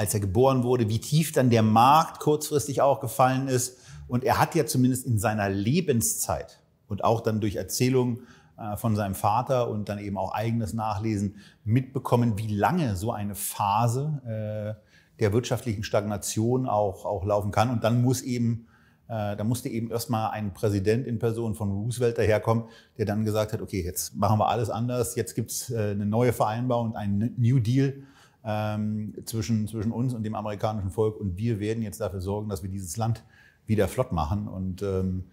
als er geboren wurde, wie tief dann der Markt kurzfristig auch gefallen ist. Und er hat ja zumindest in seiner Lebenszeit und auch dann durch Erzählungen äh, von seinem Vater und dann eben auch eigenes Nachlesen mitbekommen, wie lange so eine Phase äh, der wirtschaftlichen Stagnation auch, auch laufen kann. Und dann muss eben, äh, da musste eben erstmal ein Präsident in Person von Roosevelt daherkommen, der dann gesagt hat, okay, jetzt machen wir alles anders, jetzt gibt's äh, eine neue Vereinbarung und einen New Deal ähm, zwischen, zwischen uns und dem amerikanischen Volk und wir werden jetzt dafür sorgen, dass wir dieses Land wieder flott machen. Und ähm,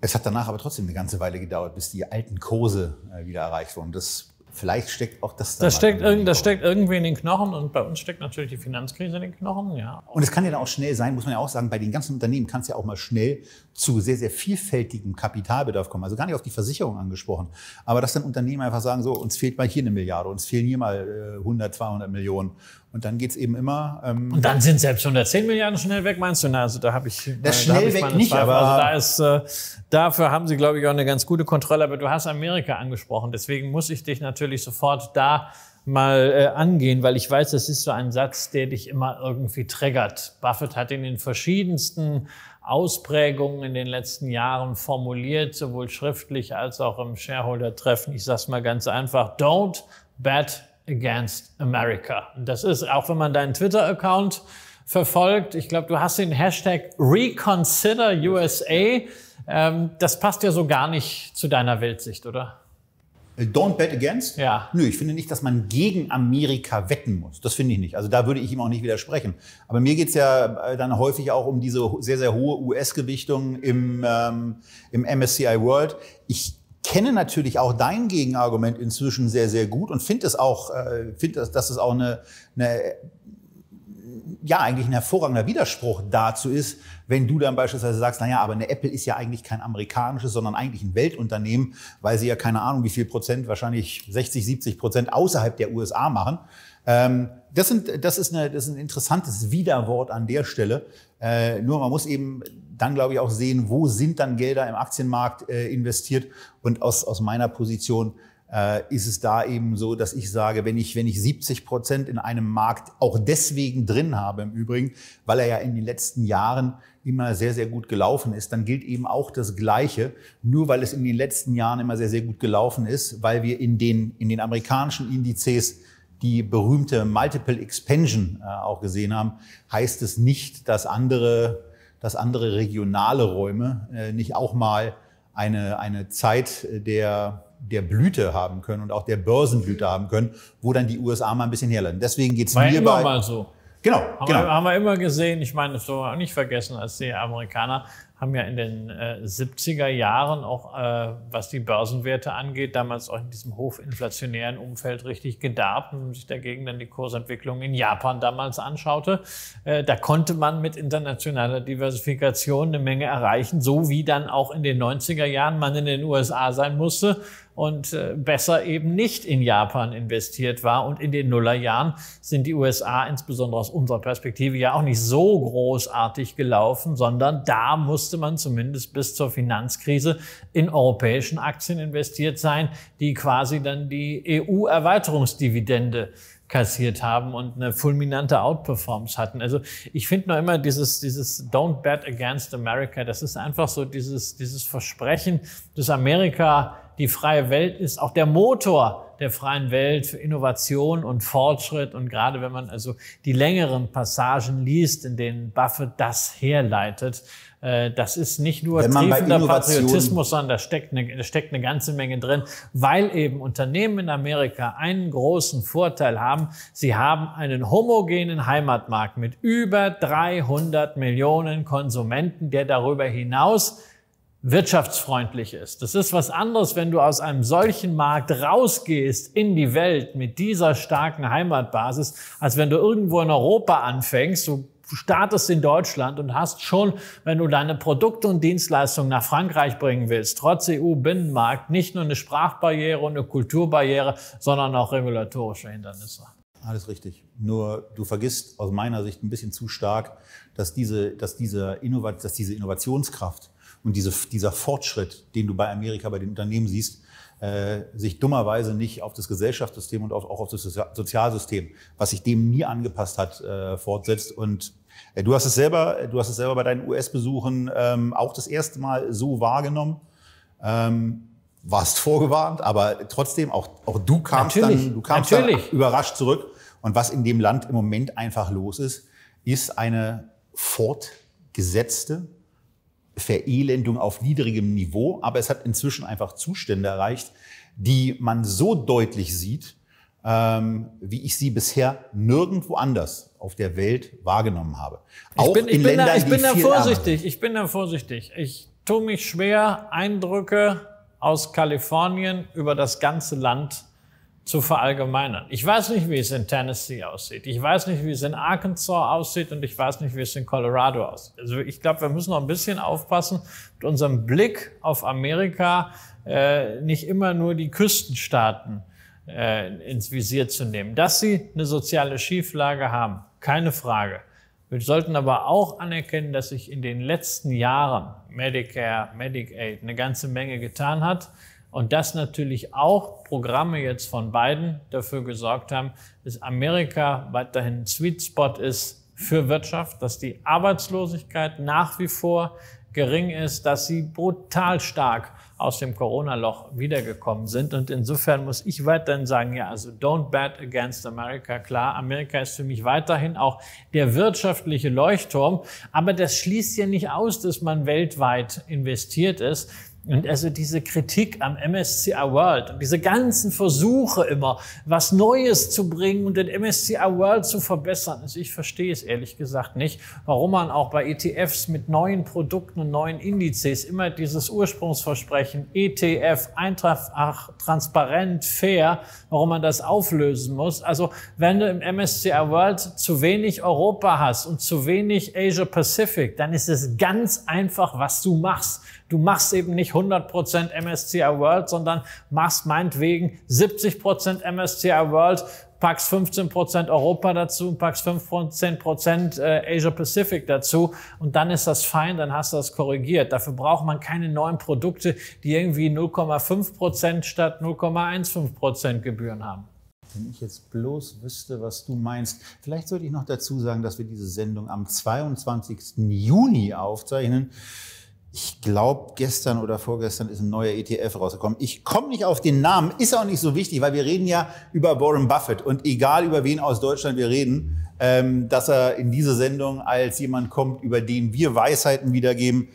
es hat danach aber trotzdem eine ganze Weile gedauert, bis die alten Kurse äh, wieder erreicht wurden. Das Vielleicht steckt auch das da. Das steckt, irgend, das steckt irgendwie in den Knochen und bei uns steckt natürlich die Finanzkrise in den Knochen, ja. Und es kann ja dann auch schnell sein, muss man ja auch sagen, bei den ganzen Unternehmen kann es ja auch mal schnell zu sehr, sehr vielfältigem Kapitalbedarf kommen. Also gar nicht auf die Versicherung angesprochen. Aber dass dann Unternehmen einfach sagen, so, uns fehlt mal hier eine Milliarde, uns fehlen hier mal 100, 200 Millionen. Und dann geht's eben immer. Ähm, und dann sind selbst 110 Milliarden schnell weg, meinst du? Na, also da habe ich. Das äh, schnell da weg nicht, Zweifel. aber. Also da ist, äh, dafür haben sie, glaube ich, auch eine ganz gute Kontrolle. Aber du hast Amerika angesprochen. Deswegen muss ich dich natürlich sofort da mal äh, angehen, weil ich weiß, das ist so ein Satz, der dich immer irgendwie triggert. Buffett hat in den verschiedensten Ausprägungen in den letzten Jahren formuliert, sowohl schriftlich als auch im Shareholder-Treffen. Ich sage mal ganz einfach, don't bet against America. Und das ist, auch wenn man deinen Twitter-Account verfolgt, ich glaube, du hast den Hashtag Reconsider USA. Ähm, das passt ja so gar nicht zu deiner Weltsicht, oder? Äh, don't bet against? Ja. Nö, ich finde nicht, dass man gegen Amerika wetten muss. Das finde ich nicht. Also da würde ich ihm auch nicht widersprechen. Aber mir geht's ja äh, dann häufig auch um diese sehr, sehr hohe US-Gewichtung im, ähm, im MSCI World. Ich kenne natürlich auch dein Gegenargument inzwischen sehr, sehr gut und finde es auch, äh, finde, dass, dass es auch eine, eine ja eigentlich ein hervorragender Widerspruch dazu ist, wenn du dann beispielsweise sagst, naja, aber eine Apple ist ja eigentlich kein amerikanisches, sondern eigentlich ein Weltunternehmen, weil sie ja keine Ahnung, wie viel Prozent, wahrscheinlich 60, 70 Prozent außerhalb der USA machen. Ähm, das, sind, das, ist eine, das ist ein interessantes Widerwort an der Stelle. Äh, nur man muss eben dann, glaube ich, auch sehen, wo sind dann Gelder im Aktienmarkt äh, investiert. Und aus, aus meiner Position äh, ist es da eben so, dass ich sage, wenn ich, wenn ich 70 Prozent in einem Markt auch deswegen drin habe im Übrigen, weil er ja in den letzten Jahren immer sehr, sehr gut gelaufen ist, dann gilt eben auch das Gleiche. Nur weil es in den letzten Jahren immer sehr, sehr gut gelaufen ist, weil wir in den, in den amerikanischen Indizes die berühmte Multiple Expansion äh, auch gesehen haben, heißt es nicht, dass andere, dass andere regionale Räume äh, nicht auch mal eine, eine Zeit der, der Blüte haben können und auch der Börsenblüte haben können, wo dann die USA mal ein bisschen herlanden. Deswegen geht's War mir immer bei, mal so. Genau, Haben, genau. wir, haben wir immer gesehen, ich meine, das soll man auch nicht vergessen, als die Amerikaner haben ja in den äh, 70er Jahren auch, äh, was die Börsenwerte angeht, damals auch in diesem hochinflationären Umfeld richtig gedarbt, wenn man sich dagegen dann die Kursentwicklung in Japan damals anschaute. Äh, da konnte man mit internationaler Diversifikation eine Menge erreichen, so wie dann auch in den 90er Jahren man in den USA sein musste und äh, besser eben nicht in Japan investiert war. Und in den Nullerjahren sind die USA insbesondere aus unserer Perspektive ja auch nicht so großartig gelaufen, sondern da musste man zumindest bis zur Finanzkrise in europäischen Aktien investiert sein, die quasi dann die EU-Erweiterungsdividende kassiert haben und eine fulminante Outperformance hatten. Also ich finde noch immer dieses, dieses Don't bet against America, das ist einfach so dieses, dieses Versprechen, dass Amerika die freie Welt ist, auch der Motor der freien Welt für Innovation und Fortschritt. Und gerade wenn man also die längeren Passagen liest, in denen Buffett das herleitet, äh, das ist nicht nur triefender Patriotismus, sondern da steckt, eine, da steckt eine ganze Menge drin, weil eben Unternehmen in Amerika einen großen Vorteil haben. Sie haben einen homogenen Heimatmarkt mit über 300 Millionen Konsumenten, der darüber hinaus wirtschaftsfreundlich ist. Das ist was anderes, wenn du aus einem solchen Markt rausgehst in die Welt mit dieser starken Heimatbasis, als wenn du irgendwo in Europa anfängst. Du startest in Deutschland und hast schon, wenn du deine Produkte und Dienstleistungen nach Frankreich bringen willst, trotz EU-Binnenmarkt, nicht nur eine Sprachbarriere und eine Kulturbarriere, sondern auch regulatorische Hindernisse. Alles richtig. Nur du vergisst aus meiner Sicht ein bisschen zu stark, dass diese, dass diese, Innovat dass diese Innovationskraft und diese, dieser Fortschritt, den du bei Amerika bei den Unternehmen siehst, äh, sich dummerweise nicht auf das Gesellschaftssystem und auch auf das Sozi- Sozialsystem, was sich dem nie angepasst hat, äh, fortsetzt. Und äh, du hast es selber, du hast es selber bei deinen US-Besuchen ähm, auch das erste Mal so wahrgenommen. Ähm, warst vorgewarnt, aber trotzdem auch, auch du kamst Natürlich, dann, du kamst natürlich. dann überrascht zurück. Und was in dem Land im Moment einfach los ist, ist eine fortgesetzte Verelendung auf niedrigem Niveau. Aber es hat inzwischen einfach Zustände erreicht, die man so deutlich sieht, ähm, wie ich sie bisher nirgendwo anders auf der Welt wahrgenommen habe. Ich bin, ich bin, da, ich bin da vorsichtig. Ich bin da vorsichtig. Ich tue mich schwer, Eindrücke aus Kalifornien über das ganze Land zu verallgemeinern. Ich weiß nicht, wie es in Tennessee aussieht. Ich weiß nicht, wie es in Arkansas aussieht und ich weiß nicht, wie es in Colorado aussieht. Also ich glaube, wir müssen noch ein bisschen aufpassen mit unserem Blick auf Amerika, äh, nicht immer nur die Küstenstaaten äh, ins Visier zu nehmen. Dass sie eine soziale Schieflage haben, keine Frage. Wir sollten aber auch anerkennen, dass sich in den letzten Jahren Medicare, Medicaid eine ganze Menge getan hat. Und dass natürlich auch Programme jetzt von beiden dafür gesorgt haben, dass Amerika weiterhin ein Sweet Spot ist für Wirtschaft, dass die Arbeitslosigkeit nach wie vor gering ist, dass sie brutal stark aus dem Corona-Loch wiedergekommen sind. Und insofern muss ich weiterhin sagen, ja, also don't bet against America. Klar, Amerika ist für mich weiterhin auch der wirtschaftliche Leuchtturm. Aber das schließt ja nicht aus, dass man weltweit investiert ist. Und also diese Kritik am MSCI World und diese ganzen Versuche immer, was Neues zu bringen und den MSCI World zu verbessern, also ich verstehe es ehrlich gesagt nicht, warum man auch bei ETFs mit neuen Produkten und neuen Indizes immer dieses Ursprungsversprechen ETF, einfach, transparent, fair, warum man das auflösen muss. Also wenn du im MSCI World zu wenig Europa hast und zu wenig Asia Pacific, dann ist es ganz einfach, was du machst. Du machst eben nicht 100% MSCI World, sondern machst meinetwegen 70% MSCI World, packst 15% Europa dazu, packst 15% äh, Asia Pacific dazu und dann ist das fein, dann hast du das korrigiert. Dafür braucht man keine neuen Produkte, die irgendwie 0,5% statt 0,15% Gebühren haben. Wenn ich jetzt bloß wüsste, was du meinst. Vielleicht sollte ich noch dazu sagen, dass wir diese Sendung am 22. Juni aufzeichnen. Ich glaube, gestern oder vorgestern ist ein neuer ETF rausgekommen. Ich komme nicht auf den Namen, ist auch nicht so wichtig, weil wir reden ja über Warren Buffett. Und egal über wen aus Deutschland wir reden, ähm, dass er in diese Sendung als jemand kommt, über den wir Weisheiten wiedergeben,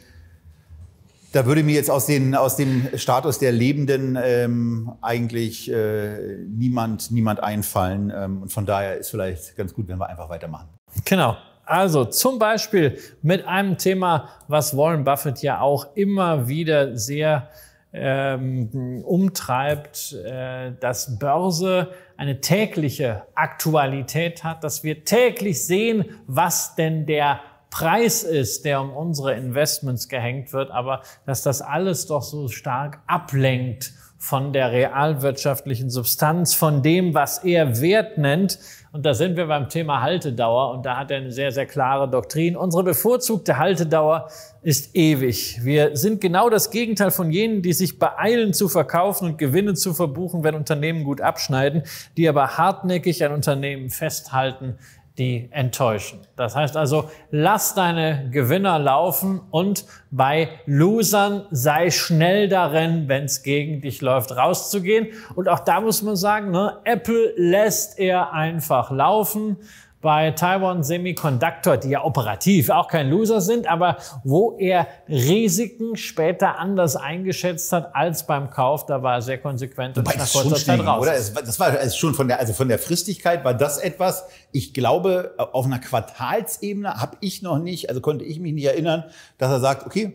da würde mir jetzt aus, den, aus dem Status der Lebenden ähm, eigentlich äh, niemand, niemand einfallen. Ähm, und von daher ist vielleicht ganz gut, wenn wir einfach weitermachen. Genau. Also zum Beispiel mit einem Thema, was Warren Buffett ja auch immer wieder sehr ähm, umtreibt, äh, dass Börse eine tägliche Aktualität hat, dass wir täglich sehen, was denn der Preis ist, der um unsere Investments gehängt wird, aber dass das alles doch so stark ablenkt von der realwirtschaftlichen Substanz, von dem, was er Wert nennt. Und da sind wir beim Thema Haltedauer und da hat er eine sehr, sehr klare Doktrin. Unsere bevorzugte Haltedauer ist ewig. Wir sind genau das Gegenteil von jenen, die sich beeilen zu verkaufen und Gewinne zu verbuchen, wenn Unternehmen gut abschneiden, die aber hartnäckig an Unternehmen festhalten, die enttäuschen. Das heißt also, lass deine Gewinner laufen und bei Losern sei schnell darin, wenn es gegen dich läuft, rauszugehen. Und auch da muss man sagen, ne, Apple lässt er einfach laufen bei Taiwan Semiconductor, die ja operativ auch kein Loser sind, aber wo er Risiken später anders eingeschätzt hat als beim Kauf, da war er sehr konsequent und nach kurzer Zeit raus. Oder? Das war schon von der, also von der Fristigkeit war das etwas, ich glaube, auf einer Quartalsebene habe ich noch nicht, also konnte ich mich nicht erinnern, dass er sagt, okay,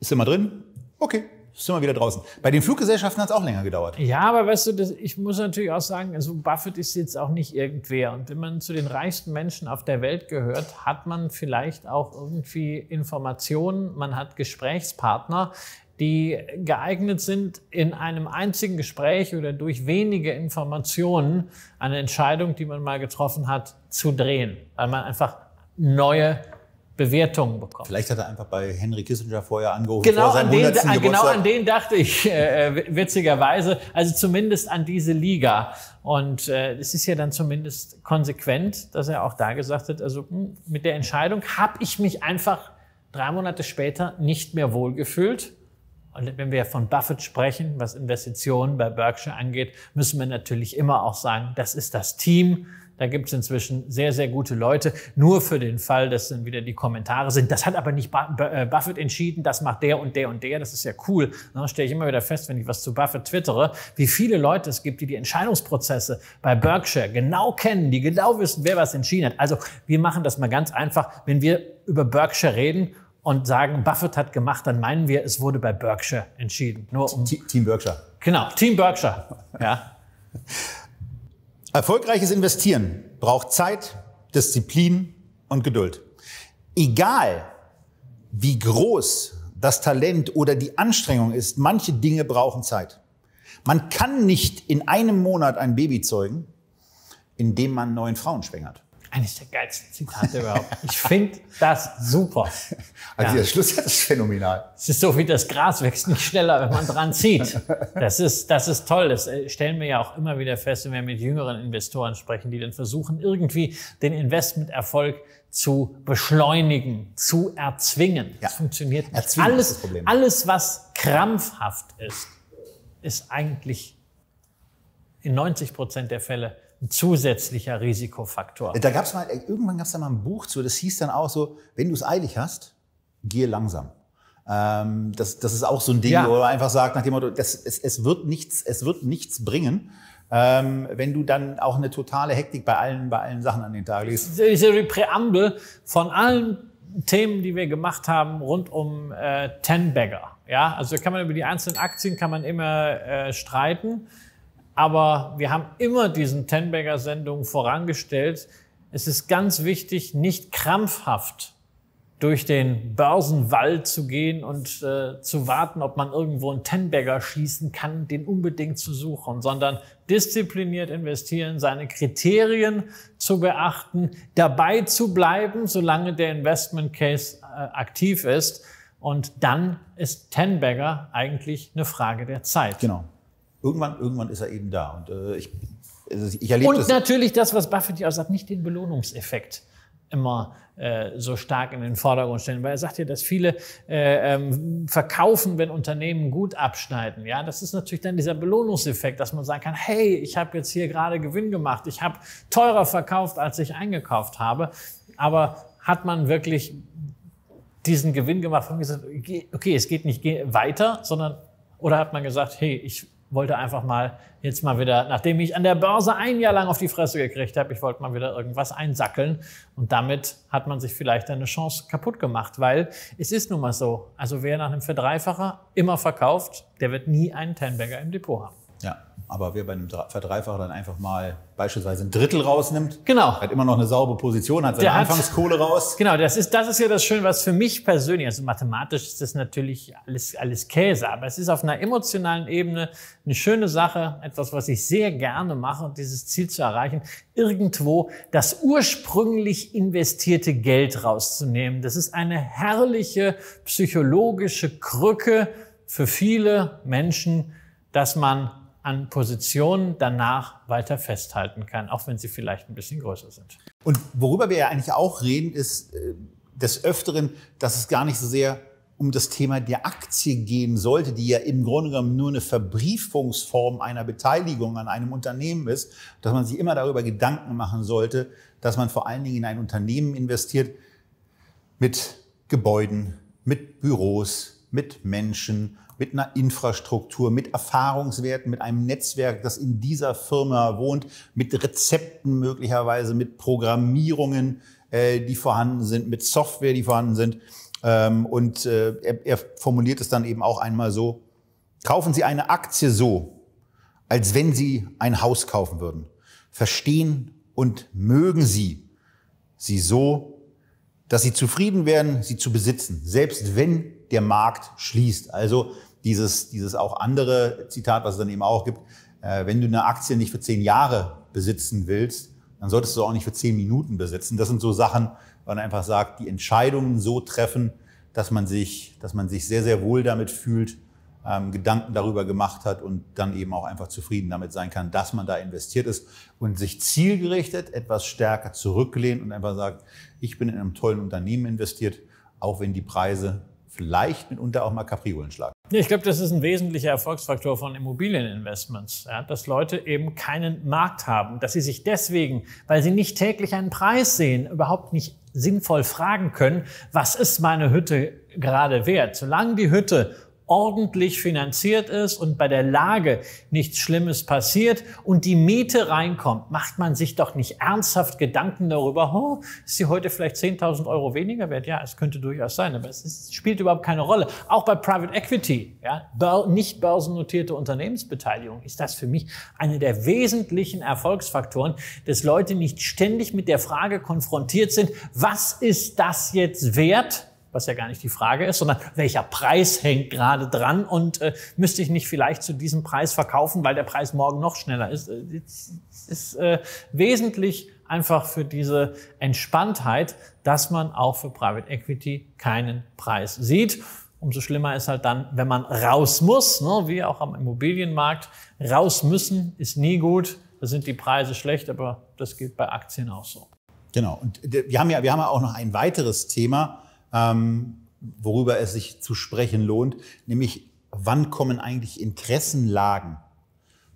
ist immer drin, okay, sind wir wieder draußen. Bei den Fluggesellschaften hat es auch länger gedauert. Ja, aber weißt du, das, ich muss natürlich auch sagen, also Buffett ist jetzt auch nicht irgendwer. Und wenn man zu den reichsten Menschen auf der Welt gehört, hat man vielleicht auch irgendwie Informationen, man hat Gesprächspartner, die geeignet sind, in einem einzigen Gespräch oder durch wenige Informationen eine Entscheidung, die man mal getroffen hat, zu drehen, weil man einfach neue Bewertungen bekommt. Vielleicht hat er einfach bei Henry Kissinger vorher angerufen. Genau, vor an, den, genau an den dachte ich äh, witzigerweise. Also zumindest an diese Liga. Und äh, es ist ja dann zumindest konsequent, dass er auch da gesagt hat, also mh, hm, mit der Entscheidung habe ich mich einfach drei Monate später nicht mehr wohlgefühlt. Und wenn wir von Buffett sprechen, was Investitionen bei Berkshire angeht, müssen wir natürlich immer auch sagen, das ist das Team, da gibt es inzwischen sehr, sehr gute Leute. Nur für den Fall, dass dann wieder die Kommentare sind. Das hat aber nicht äh, Buffett entschieden, das macht der und der und der. Das ist ja cool. Da stelle ich immer wieder fest, wenn ich was zu Buffett twittere, wie viele Leute es gibt, die die Entscheidungsprozesse bei Berkshire genau kennen, die genau wissen, wer was entschieden hat. Also wir machen das mal ganz einfach. Wenn wir über Berkshire reden und sagen, Buffett hat gemacht, dann meinen wir, es wurde bei Berkshire entschieden. Nur um Team Berkshire. Genau, Team Berkshire. Ja. Erfolgreiches Investieren braucht Zeit, Disziplin und Geduld. Egal, wie groß das Talent oder die Anstrengung ist, manche Dinge brauchen Zeit. Man kann nicht in einem Monat ein Baby zeugen, indem man neun Frauen schwängert. Eines der geilsten Zitate überhaupt. Ich finde das super. Also ja. der Schluss ist phänomenal. Es ist so wie das Gras wächst nicht schneller, wenn man dran zieht. Das ist, das ist toll. Das äh, stellen wir ja auch immer wieder fest, wenn wir mit jüngeren Investoren sprechen, die dann versuchen, irgendwie den Investmenterfolg zu beschleunigen, zu erzwingen. Ja. Das funktioniert nicht. Erzwingen alles, alles, was krampfhaft ist, ist eigentlich in 90 Prozent der Fälle zusätzlicher Risikofaktor. Da gab's mal, irgendwann gab es da mal ein Buch zu, das hieß dann auch so, wenn du es eilig hast, gehe langsam. Ähm, das, das ist auch so ein Ding, ja. wo man einfach sagt, nach dem Motto, das, es, es, wird nichts, es wird nichts bringen. Ähm, wenn du dann auch eine totale Hektik bei allen, bei allen Sachen an den Tag legst. Diese Präambel von allen Themen, die wir gemacht haben, rund um äh, Ten-Bagger. Ja, also kann man über die einzelnen Aktien kann man immer äh, streiten. Aber wir haben immer diesen Ten-Bagger-Sendungen vorangestellt. Es ist ganz wichtig, nicht krampfhaft durch den Börsenwald zu gehen und äh, zu warten, ob man irgendwo einen Ten-Bagger schießen kann, den unbedingt zu suchen, sondern diszipliniert investieren, seine Kriterien zu beachten, dabei zu bleiben, solange der Investment Case äh, aktiv ist. Und dann ist Ten-Bagger eigentlich eine Frage der Zeit. Genau irgendwann, irgendwann ist er eben da. Und äh, ich, also ich erlebe Und das natürlich das, was Buffett ja auch sagt, nicht den Belohnungseffekt immer äh, so stark in den Vordergrund stellen, weil er sagt ja, dass viele äh, ähm, verkaufen, wenn Unternehmen gut abschneiden. Ja, das ist natürlich dann dieser Belohnungseffekt, dass man sagen kann: Hey, ich habe jetzt hier gerade Gewinn gemacht, ich habe teurer verkauft, als ich eingekauft habe. Aber hat man wirklich diesen Gewinn gemacht und gesagt, okay, es geht nicht weiter, sondern oder hat man gesagt, hey, ich wollte einfach mal jetzt mal wieder, nachdem ich an der Börse ein Jahr lang auf die Fresse gekriegt habe, ich wollte mal wieder irgendwas einsackeln. Und damit hat man sich vielleicht eine Chance kaputt gemacht, weil es ist nun mal so. Also wer nach einem Verdreifacher immer verkauft, der wird nie einen Tenbagger im Depot haben. Ja, aber wer bei einem Verdreifacher dann einfach mal beispielsweise ein Drittel rausnimmt, genau. hat immer noch eine saubere Position, hat seine Der Anfangskohle hat, raus. Genau, das ist, das ist ja das Schöne, was für mich persönlich, also mathematisch ist das natürlich alles, alles Käse, aber es ist auf einer emotionalen Ebene eine schöne Sache, etwas, was ich sehr gerne mache, dieses Ziel zu erreichen, irgendwo das ursprünglich investierte Geld rauszunehmen. Das ist eine herrliche psychologische Krücke für viele Menschen, dass man an Positionen danach weiter festhalten kann, auch wenn sie vielleicht ein bisschen größer sind. Und worüber wir ja eigentlich auch reden, ist äh, des Öfteren, dass es gar nicht so sehr um das Thema der Aktie gehen sollte, die ja im Grunde genommen nur eine Verbriefungsform einer Beteiligung an einem Unternehmen ist, dass man sich immer darüber Gedanken machen sollte, dass man vor allen Dingen in ein Unternehmen investiert mit Gebäuden, mit Büros, mit Menschen, mit einer Infrastruktur, mit Erfahrungswerten, mit einem Netzwerk, das in dieser Firma wohnt, mit Rezepten möglicherweise, mit Programmierungen, äh, die vorhanden sind, mit Software, die vorhanden sind. Ähm, und äh, er, er formuliert es dann eben auch einmal so, kaufen Sie eine Aktie so, als wenn Sie ein Haus kaufen würden. Verstehen und mögen Sie sie so, dass Sie zufrieden werden, sie zu besitzen, selbst wenn der Markt schließt. Also dieses, dieses auch andere Zitat, was es dann eben auch gibt, äh, wenn du eine Aktie nicht für zehn Jahre besitzen willst, dann solltest du auch nicht für zehn Minuten besitzen. Das sind so Sachen, wo man einfach sagt, die Entscheidungen so treffen, dass man sich, dass man sich sehr, sehr wohl damit fühlt, ähm, Gedanken darüber gemacht hat und dann eben auch einfach zufrieden damit sein kann, dass man da investiert ist und sich zielgerichtet etwas stärker zurücklehnt und einfach sagt, ich bin in einem tollen Unternehmen investiert, auch wenn die Preise vielleicht mitunter auch mal Kapriolen schlagen. Ich glaube, das ist ein wesentlicher Erfolgsfaktor von Immobilieninvestments, ja, dass Leute eben keinen Markt haben, dass sie sich deswegen, weil sie nicht täglich einen Preis sehen, überhaupt nicht sinnvoll fragen können, was ist meine Hütte gerade wert. Solange die Hütte ordentlich finanziert ist und bei der Lage nichts Schlimmes passiert und die Miete reinkommt, macht man sich doch nicht ernsthaft Gedanken darüber, oh, ist sie heute vielleicht 10.000 Euro weniger wert? Ja, es könnte durchaus sein, aber es spielt überhaupt keine Rolle. Auch bei Private Equity, ja, nicht börsennotierte Unternehmensbeteiligung, ist das für mich eine der wesentlichen Erfolgsfaktoren, dass Leute nicht ständig mit der Frage konfrontiert sind, was ist das jetzt wert? Was ja gar nicht die Frage ist, sondern welcher Preis hängt gerade dran und äh, müsste ich nicht vielleicht zu diesem Preis verkaufen, weil der Preis morgen noch schneller ist. Es äh, ist äh, wesentlich einfach für diese Entspanntheit, dass man auch für Private Equity keinen Preis sieht. Umso schlimmer ist halt dann, wenn man raus muss, ne, wie auch am Immobilienmarkt. Raus müssen ist nie gut. Da sind die Preise schlecht, aber das gilt bei Aktien auch so. Genau. Und wir haben ja, wir haben ja auch noch ein weiteres Thema, ähm, worüber es sich zu sprechen lohnt, nämlich wann kommen eigentlich Interessenlagen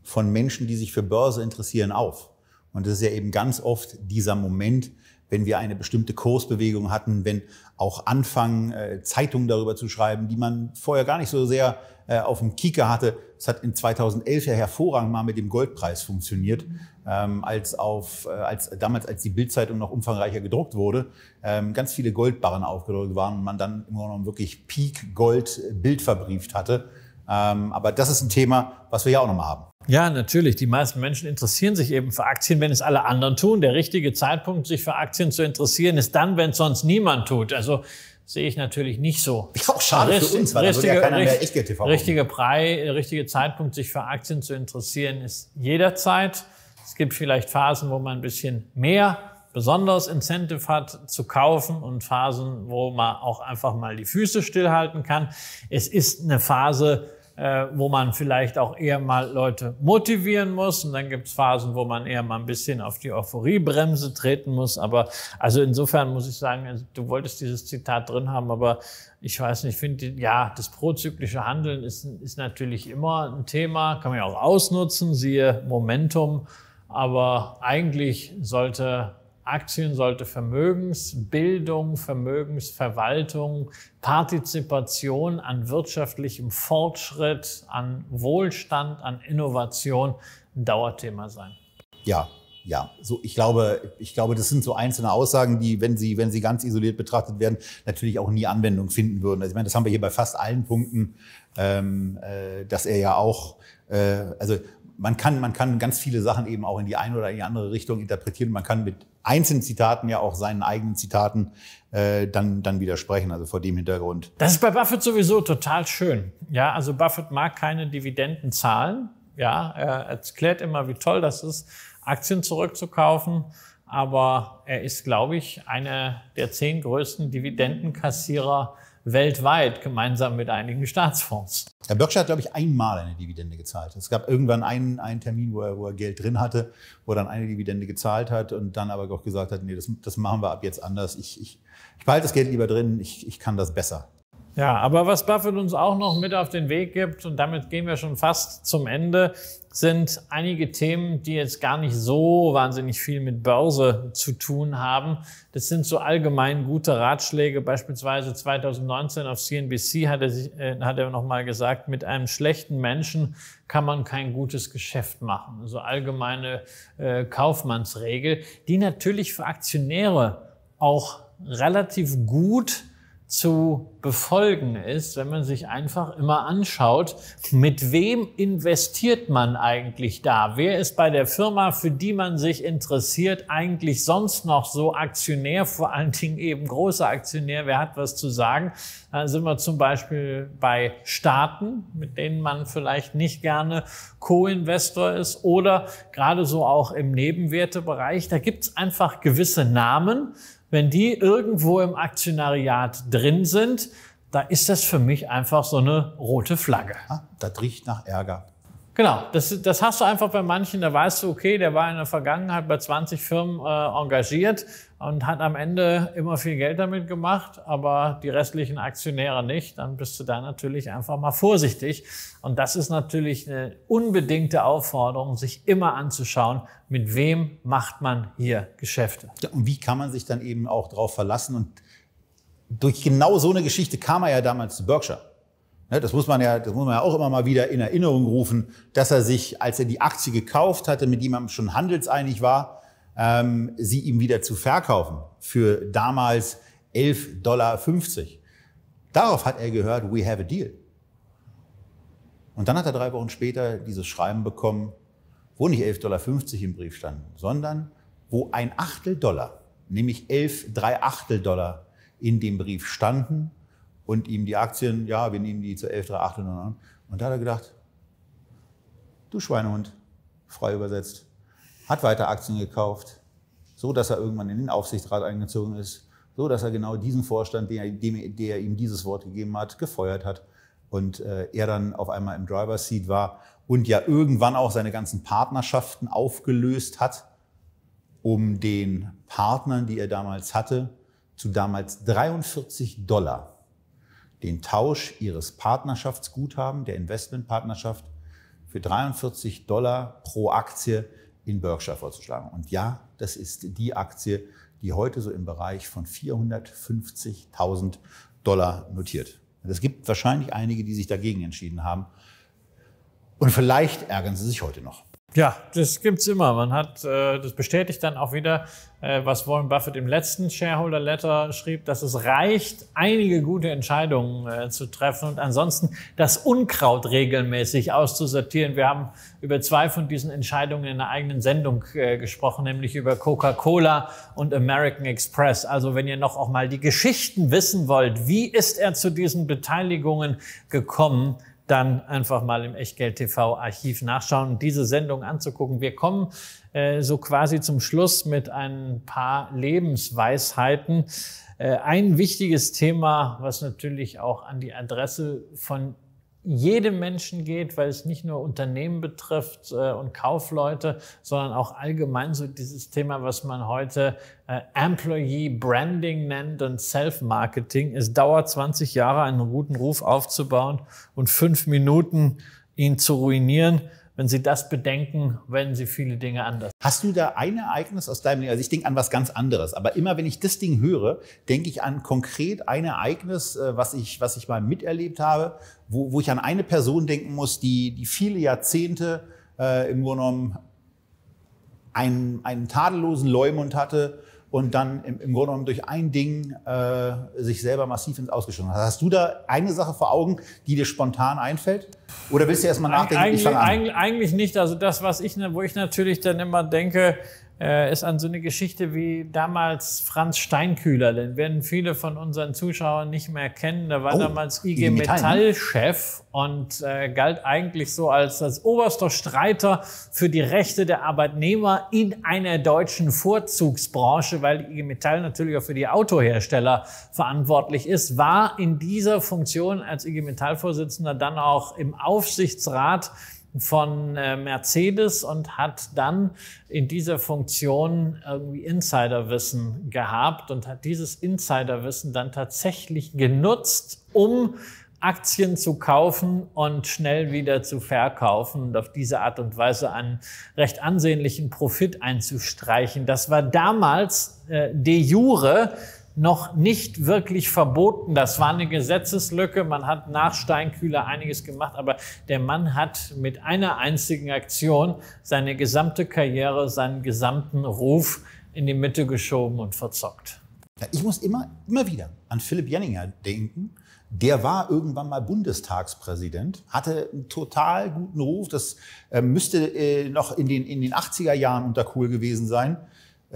von Menschen, die sich für Börse interessieren, auf? Und das ist ja eben ganz oft dieser Moment, wenn wir eine bestimmte Kursbewegung hatten, wenn auch anfangen, äh, Zeitungen darüber zu schreiben, die man vorher gar nicht so sehr äh, auf dem Kieker hatte. Es hat in 2011 ja hervorragend mal mit dem Goldpreis funktioniert, ähm, als auf, äh, als damals, als die Bildzeitung noch umfangreicher gedruckt wurde, ähm, ganz viele Goldbarren aufgedruckt waren und man dann im Grunde genommen wirklich Peak Gold Bild verbrieft hatte. Ähm, aber das ist ein Thema, was wir ja auch nochmal haben. Ja, natürlich. Die meisten Menschen interessieren sich eben für Aktien, wenn es alle anderen tun. Der richtige Zeitpunkt, sich für Aktien zu interessieren, ist dann, wenn es sonst niemand tut. Also sehe ich natürlich nicht so. Ja, auch schade Richt, für uns, weil richtige, ja keiner mehr Echtgeld TV richtige, Brei, richtige Zeitpunkt, sich für Aktien zu interessieren, ist jederzeit. Es gibt vielleicht Phasen, wo man ein bisschen mehr besonders Incentive hat zu kaufen und Phasen, wo man auch einfach mal die Füße stillhalten kann. Es ist eine Phase, äh, wo man vielleicht auch eher mal Leute motivieren muss. Und dann gibt es Phasen, wo man eher mal ein bisschen auf die Euphoriebremse treten muss. Aber also insofern muss ich sagen, also du wolltest dieses Zitat drin haben, aber ich weiß nicht, ich finde, ja, das prozyklische Handeln ist, ist natürlich immer ein Thema, kann man ja auch ausnutzen, siehe Momentum. Aber eigentlich sollte Aktien sollte Vermögensbildung, Vermögensverwaltung, Partizipation an wirtschaftlichem Fortschritt, an Wohlstand, an Innovation ein Dauerthema sein. Ja, ja, so ich glaube, ich glaube, das sind so einzelne Aussagen, die, wenn sie, wenn sie ganz isoliert betrachtet werden, natürlich auch nie Anwendung finden würden. Also ich meine, das haben wir hier bei fast allen Punkten, ähm, äh, dass er ja auch, äh, also man kann, man kann ganz viele Sachen eben auch in die eine oder in die andere Richtung interpretieren. Man kann mit einzelnen Zitaten ja auch seinen eigenen Zitaten äh, dann, dann widersprechen, also vor dem Hintergrund. Das ist bei Buffett sowieso total schön. Ja, also Buffett mag keine Dividenden zahlen. Ja, er erklärt immer, wie toll das ist, Aktien zurückzukaufen. Aber er ist, glaube ich, einer der zehn größten Dividendenkassierer weltweit gemeinsam mit einigen Staatsfonds. Herr Berkshire hat, glaube ich, einmal eine Dividende gezahlt. Es gab irgendwann einen, einen Termin, wo er, wo er Geld drin hatte, wo er dann eine Dividende gezahlt hat und dann aber auch gesagt hat, nee, das, das machen wir ab jetzt anders. Ich, ich, ich behalte das Geld lieber drin, ich, ich kann das besser. Ja, aber was Buffett uns auch noch mit auf den Weg gibt, und damit gehen wir schon fast zum Ende, sind einige Themen, die jetzt gar nicht so wahnsinnig viel mit Börse zu tun haben. Das sind so allgemein gute Ratschläge. Beispielsweise 2019 auf CNBC hat er, sich, äh, hat er nochmal gesagt, mit einem schlechten Menschen kann man kein gutes Geschäft machen. Also allgemeine äh, Kaufmannsregel, die natürlich für Aktionäre auch relativ gut zu befolgen ist, wenn man sich einfach immer anschaut, mit wem investiert man eigentlich da? Wer ist bei der Firma, für die man sich interessiert, eigentlich sonst noch so Aktionär, vor allen Dingen eben großer Aktionär? Wer hat was zu sagen? Da sind wir zum Beispiel bei Staaten, mit denen man vielleicht nicht gerne Co-Investor ist oder gerade so auch im Nebenwertebereich. Da gibt es einfach gewisse Namen, wenn die irgendwo im Aktionariat drin sind, da ist das für mich einfach so eine rote Flagge. Ah, das riecht nach Ärger. Genau, das, das hast du einfach bei manchen, da weißt du, okay, der war in der Vergangenheit bei 20 Firmen äh, engagiert und hat am Ende immer viel Geld damit gemacht, aber die restlichen Aktionäre nicht. Dann bist du da natürlich einfach mal vorsichtig. Und das ist natürlich eine unbedingte Aufforderung, sich immer anzuschauen, mit wem macht man hier Geschäfte. Ja, und wie kann man sich dann eben auch darauf verlassen? Und durch genau so eine Geschichte kam er ja damals zu Berkshire. Ne, das muss man ja, das muss man ja auch immer mal wieder in Erinnerung rufen, dass er sich, als er die Aktie gekauft hatte, mit jemandem schon handelseinig war, ähm, sie ihm wieder zu verkaufen für damals 11,50 Dollar. Darauf hat er gehört, we have a deal. Und dann hat er drei Wochen später dieses Schreiben bekommen, wo nicht 11,50 Dollar im Brief standen, sondern wo ein Achtel Dollar, nämlich 11, drei Achtel Dollar in dem Brief standen und ihm die Aktien, ja, wir nehmen die zu 11, 3 Achtel an. Und da hat er gedacht, du Schweinehund, frei übersetzt, hat weiter Aktien gekauft, so dass er irgendwann in den Aufsichtsrat eingezogen ist, so dass er genau diesen Vorstand, der, der ihm dieses Wort gegeben hat, gefeuert hat und äh, er dann auf einmal im Driver's Seat war und ja irgendwann auch seine ganzen Partnerschaften aufgelöst hat, um den Partnern, die er damals hatte, zu damals 43 Dollar den Tausch ihres Partnerschaftsguthaben, der Investmentpartnerschaft, für 43 Dollar pro Aktie in Berkshire vorzuschlagen. Und ja, das ist die Aktie, die heute so im Bereich von 450.000 Dollar notiert. Es gibt wahrscheinlich einige, die sich dagegen entschieden haben. Und vielleicht ärgern sie sich heute noch. Ja, das gibt's immer. Man hat, äh, das bestätigt dann auch wieder, äh, was Warren Buffett im letzten Shareholder Letter schrieb, dass es reicht, einige gute Entscheidungen äh, zu treffen und ansonsten das Unkraut regelmäßig auszusortieren. Wir haben über zwei von diesen Entscheidungen in einer eigenen Sendung äh, gesprochen, nämlich über Coca-Cola und American Express. Also wenn ihr noch auch mal die Geschichten wissen wollt, wie ist er zu diesen Beteiligungen gekommen, dann einfach mal im Echtgeld TV Archiv nachschauen diese Sendung anzugucken. Wir kommen äh, so quasi zum Schluss mit ein paar Lebensweisheiten. Äh, ein wichtiges Thema, was natürlich auch an die Adresse von jedem Menschen geht, weil es nicht nur Unternehmen betrifft äh, und Kaufleute, sondern auch allgemein so dieses Thema, was man heute äh, Employee Branding nennt und Self-Marketing. Es dauert 20 Jahre, einen guten Ruf aufzubauen und fünf Minuten ihn zu ruinieren. Wenn Sie das bedenken, werden Sie viele Dinge anders. Hast du da ein Ereignis aus deinem Leben? Also ich denke an was ganz anderes. Aber immer wenn ich das Ding höre, denke ich an konkret ein Ereignis, äh, was ich, was ich mal miterlebt habe, wo, wo ich an eine Person denken muss, die, die viele Jahrzehnte äh, im Grunde genommen einen, einen tadellosen Leumund hatte und dann im, im Grunde genommen durch ein Ding äh, sich selber massiv ins Ausgeschossen hat. Hast du da eine Sache vor Augen, die dir spontan einfällt? Oder willst du erst mal nachdenken? Eigentlich, eigentlich, eigentlich nicht. Also das, was ich, wo ich natürlich dann immer denke, ist an so eine Geschichte wie damals Franz Steinkühler. Den werden viele von unseren Zuschauern nicht mehr kennen. Der war oh, damals IG ne? Metall-Chef und äh, galt eigentlich so als, als oberster Streiter für die Rechte der Arbeitnehmer in einer deutschen Vorzugsbranche, weil IG Metall natürlich auch für die Autohersteller verantwortlich ist, war in dieser Funktion als IG Metall-Vorsitzender dann auch im Aufsichtsrat von äh, Mercedes und hat dann in dieser Funktion irgendwie Insiderwissen gehabt und hat dieses Insiderwissen dann tatsächlich genutzt, um Aktien zu kaufen und schnell wieder zu verkaufen und auf diese Art und Weise einen recht ansehnlichen Profit einzustreichen. Das war damals äh, de jure noch nicht wirklich verboten. Das war eine Gesetzeslücke. Man hat nach Steinkühler einiges gemacht, aber der Mann hat mit einer einzigen Aktion seine gesamte Karriere, seinen gesamten Ruf in die Mitte geschoben und verzockt. Ich muss immer, immer wieder an Philipp Jenninger denken. Der war irgendwann mal Bundestagspräsident, hatte einen total guten Ruf. Das äh, müsste äh, noch in den, in den 80er Jahren unter Kohl gewesen sein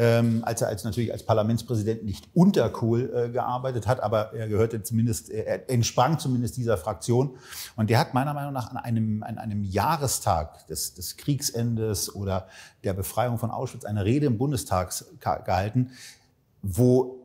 ähm, als er als natürlich als Parlamentspräsident nicht unter Kohl äh, gearbeitet hat, aber er gehörte zumindest, er entsprang zumindest dieser Fraktion. Und der hat meiner Meinung nach an einem, an einem Jahrestag des, des Kriegsendes oder der Befreiung von Auschwitz eine Rede im Bundestag gehalten, wo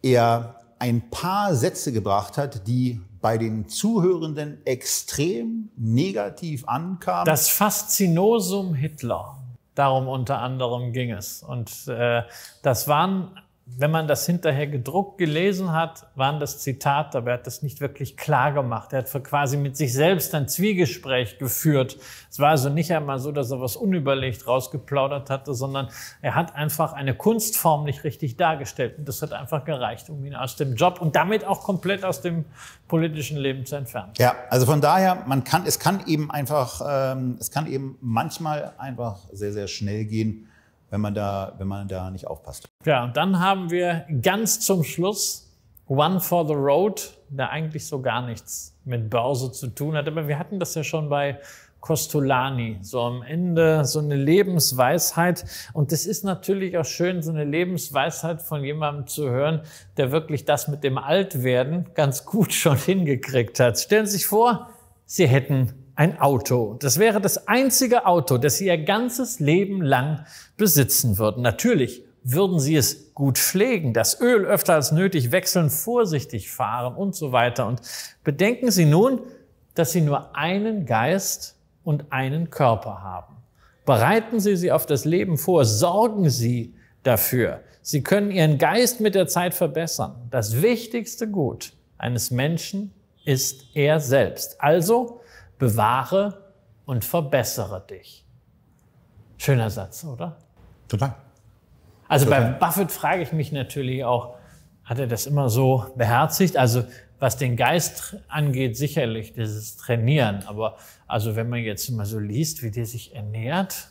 er ein paar Sätze gebracht hat, die bei den Zuhörenden extrem negativ ankamen. Das Faszinosum Hitler. Darum unter anderem ging es. Und äh, das waren wenn man das hinterher gedruckt gelesen hat, waren das Zitate, aber er hat das nicht wirklich klar gemacht. Er hat quasi mit sich selbst ein Zwiegespräch geführt. Es war also nicht einmal so, dass er was unüberlegt rausgeplaudert hatte, sondern er hat einfach eine Kunstform nicht richtig dargestellt. Und das hat einfach gereicht, um ihn aus dem Job und damit auch komplett aus dem politischen Leben zu entfernen. Ja, also von daher, man kann, es kann eben einfach, ähm, es kann eben manchmal einfach sehr, sehr schnell gehen wenn man da, wenn man da nicht aufpasst. Ja, und dann haben wir ganz zum Schluss One for the Road, der eigentlich so gar nichts mit Börse zu tun hat. Aber wir hatten das ja schon bei Costolani, so am Ende so eine Lebensweisheit. Und das ist natürlich auch schön, so eine Lebensweisheit von jemandem zu hören, der wirklich das mit dem Altwerden ganz gut schon hingekriegt hat. Stellen Sie sich vor, Sie hätten ein Auto. Das wäre das einzige Auto, das Sie Ihr ganzes Leben lang besitzen würden. Natürlich würden Sie es gut pflegen, das Öl öfter als nötig wechseln, vorsichtig fahren und so weiter. Und bedenken Sie nun, dass Sie nur einen Geist und einen Körper haben. Bereiten Sie sie auf das Leben vor, sorgen Sie dafür. Sie können Ihren Geist mit der Zeit verbessern. Das wichtigste Gut eines Menschen ist er selbst. Also bewahre und verbessere dich. Schöner Satz, oder? Total. Also Total. bei Buffett frage ich mich natürlich auch, hat er das immer so beherzigt? Also was den Geist angeht, sicherlich dieses Trainieren. Aber also wenn man jetzt mal so liest, wie der sich ernährt,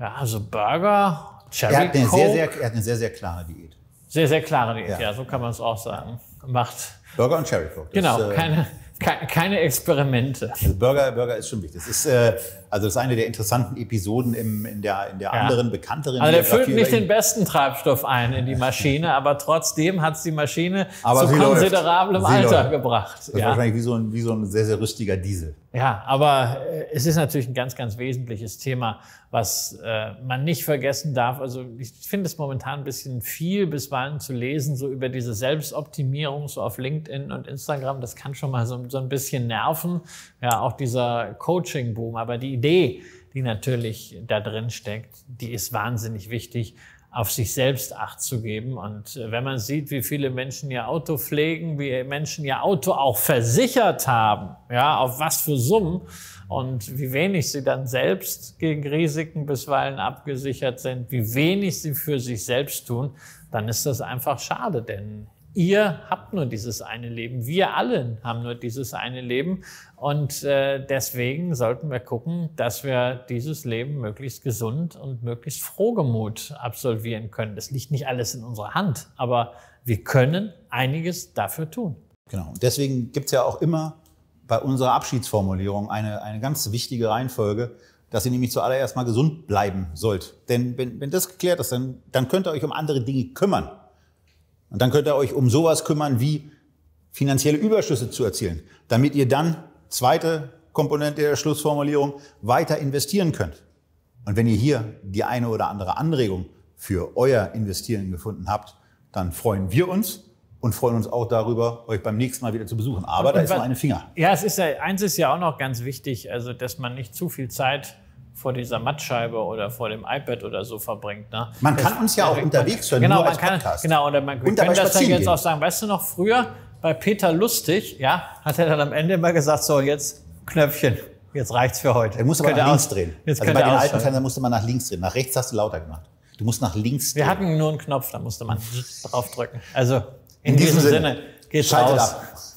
ja, also Burger, Cherry er hat eine Coke, sehr, sehr, er hat eine sehr, sehr klare Diät. Sehr, sehr klare Diät, ja, ja so kann man es auch sagen. Macht Burger und Cherry Coke. genau, äh, keine, keine Experimente. Also Burger, Burger ist schon wichtig. Das ist, äh, also das ist eine der interessanten Episoden im, in der, in der ja. anderen, bekannteren Also der füllt nicht den besten Treibstoff ein in die Maschine, aber trotzdem hat es die Maschine aber zu konsiderablem Alter läuft. gebracht. Das ist ja. wahrscheinlich wie so, ein, wie so ein sehr, sehr rüstiger Diesel. Ja, aber äh, es ist natürlich ein ganz, ganz wesentliches Thema, was äh, man nicht vergessen darf. Also ich finde es momentan ein bisschen viel bisweilen zu lesen, so über diese Selbstoptimierung, so auf LinkedIn und Instagram. Das kann schon mal so, so ein bisschen nerven. Ja, auch dieser Coaching-Boom. Aber die Idee, die natürlich da drin steckt, die ist wahnsinnig wichtig auf sich selbst Acht zu geben. Und äh, wenn man sieht, wie viele Menschen ihr Auto pflegen, wie Menschen ihr Auto auch versichert haben, ja, auf was für Summen und wie wenig sie dann selbst gegen Risiken bisweilen abgesichert sind, wie wenig sie für sich selbst tun, dann ist das einfach schade, denn ihr habt nur dieses eine Leben. Wir alle haben nur dieses eine Leben. Und äh, deswegen sollten wir gucken, dass wir dieses Leben möglichst gesund und möglichst frohgemut absolvieren können. Das liegt nicht alles in unserer Hand, aber wir können einiges dafür tun. Genau. Und deswegen gibt's ja auch immer bei unserer Abschiedsformulierung eine, eine ganz wichtige Reihenfolge, dass ihr nämlich zuallererst mal gesund bleiben sollt. Denn wenn, wenn das geklärt ist, dann, dann könnt ihr euch um andere Dinge kümmern. Und dann könnt ihr euch um sowas kümmern, wie finanzielle Überschüsse zu erzielen, damit ihr dann, zweite Komponente der Schlussformulierung, weiter investieren könnt. Und wenn ihr hier die eine oder andere Anregung für euer Investieren gefunden habt, dann freuen wir uns und freuen uns auch darüber, euch beim nächsten Mal wieder zu besuchen. Aber und, da ist noch eine Finger. Ja, es ist ja, eins ist ja auch noch ganz wichtig, also dass man nicht zu viel Zeit vor dieser Mattscheibe oder vor dem iPad oder so verbringt. Ne? Man kann das, uns ja auch unterwegs hören, genau, nur als kann, Podcast. Genau, oder man und kann das dann jetzt gehen. auch sagen, weißt du noch, früher bei Peter Lustig, ja, hat er dann am Ende immer gesagt, so jetzt Knöpfchen, jetzt reicht's für heute. Er musste aber nach links drehen. Jetzt also bei den alten Fernsehern musste man nach links drehen. Nach rechts hast du lauter gemacht. Du musst nach links drehen. Wir hatten nur einen Knopf, da musste man draufdrücken. Also in, in diesem, diesem Sinne, Sinne geht's Schaltet raus. Ab.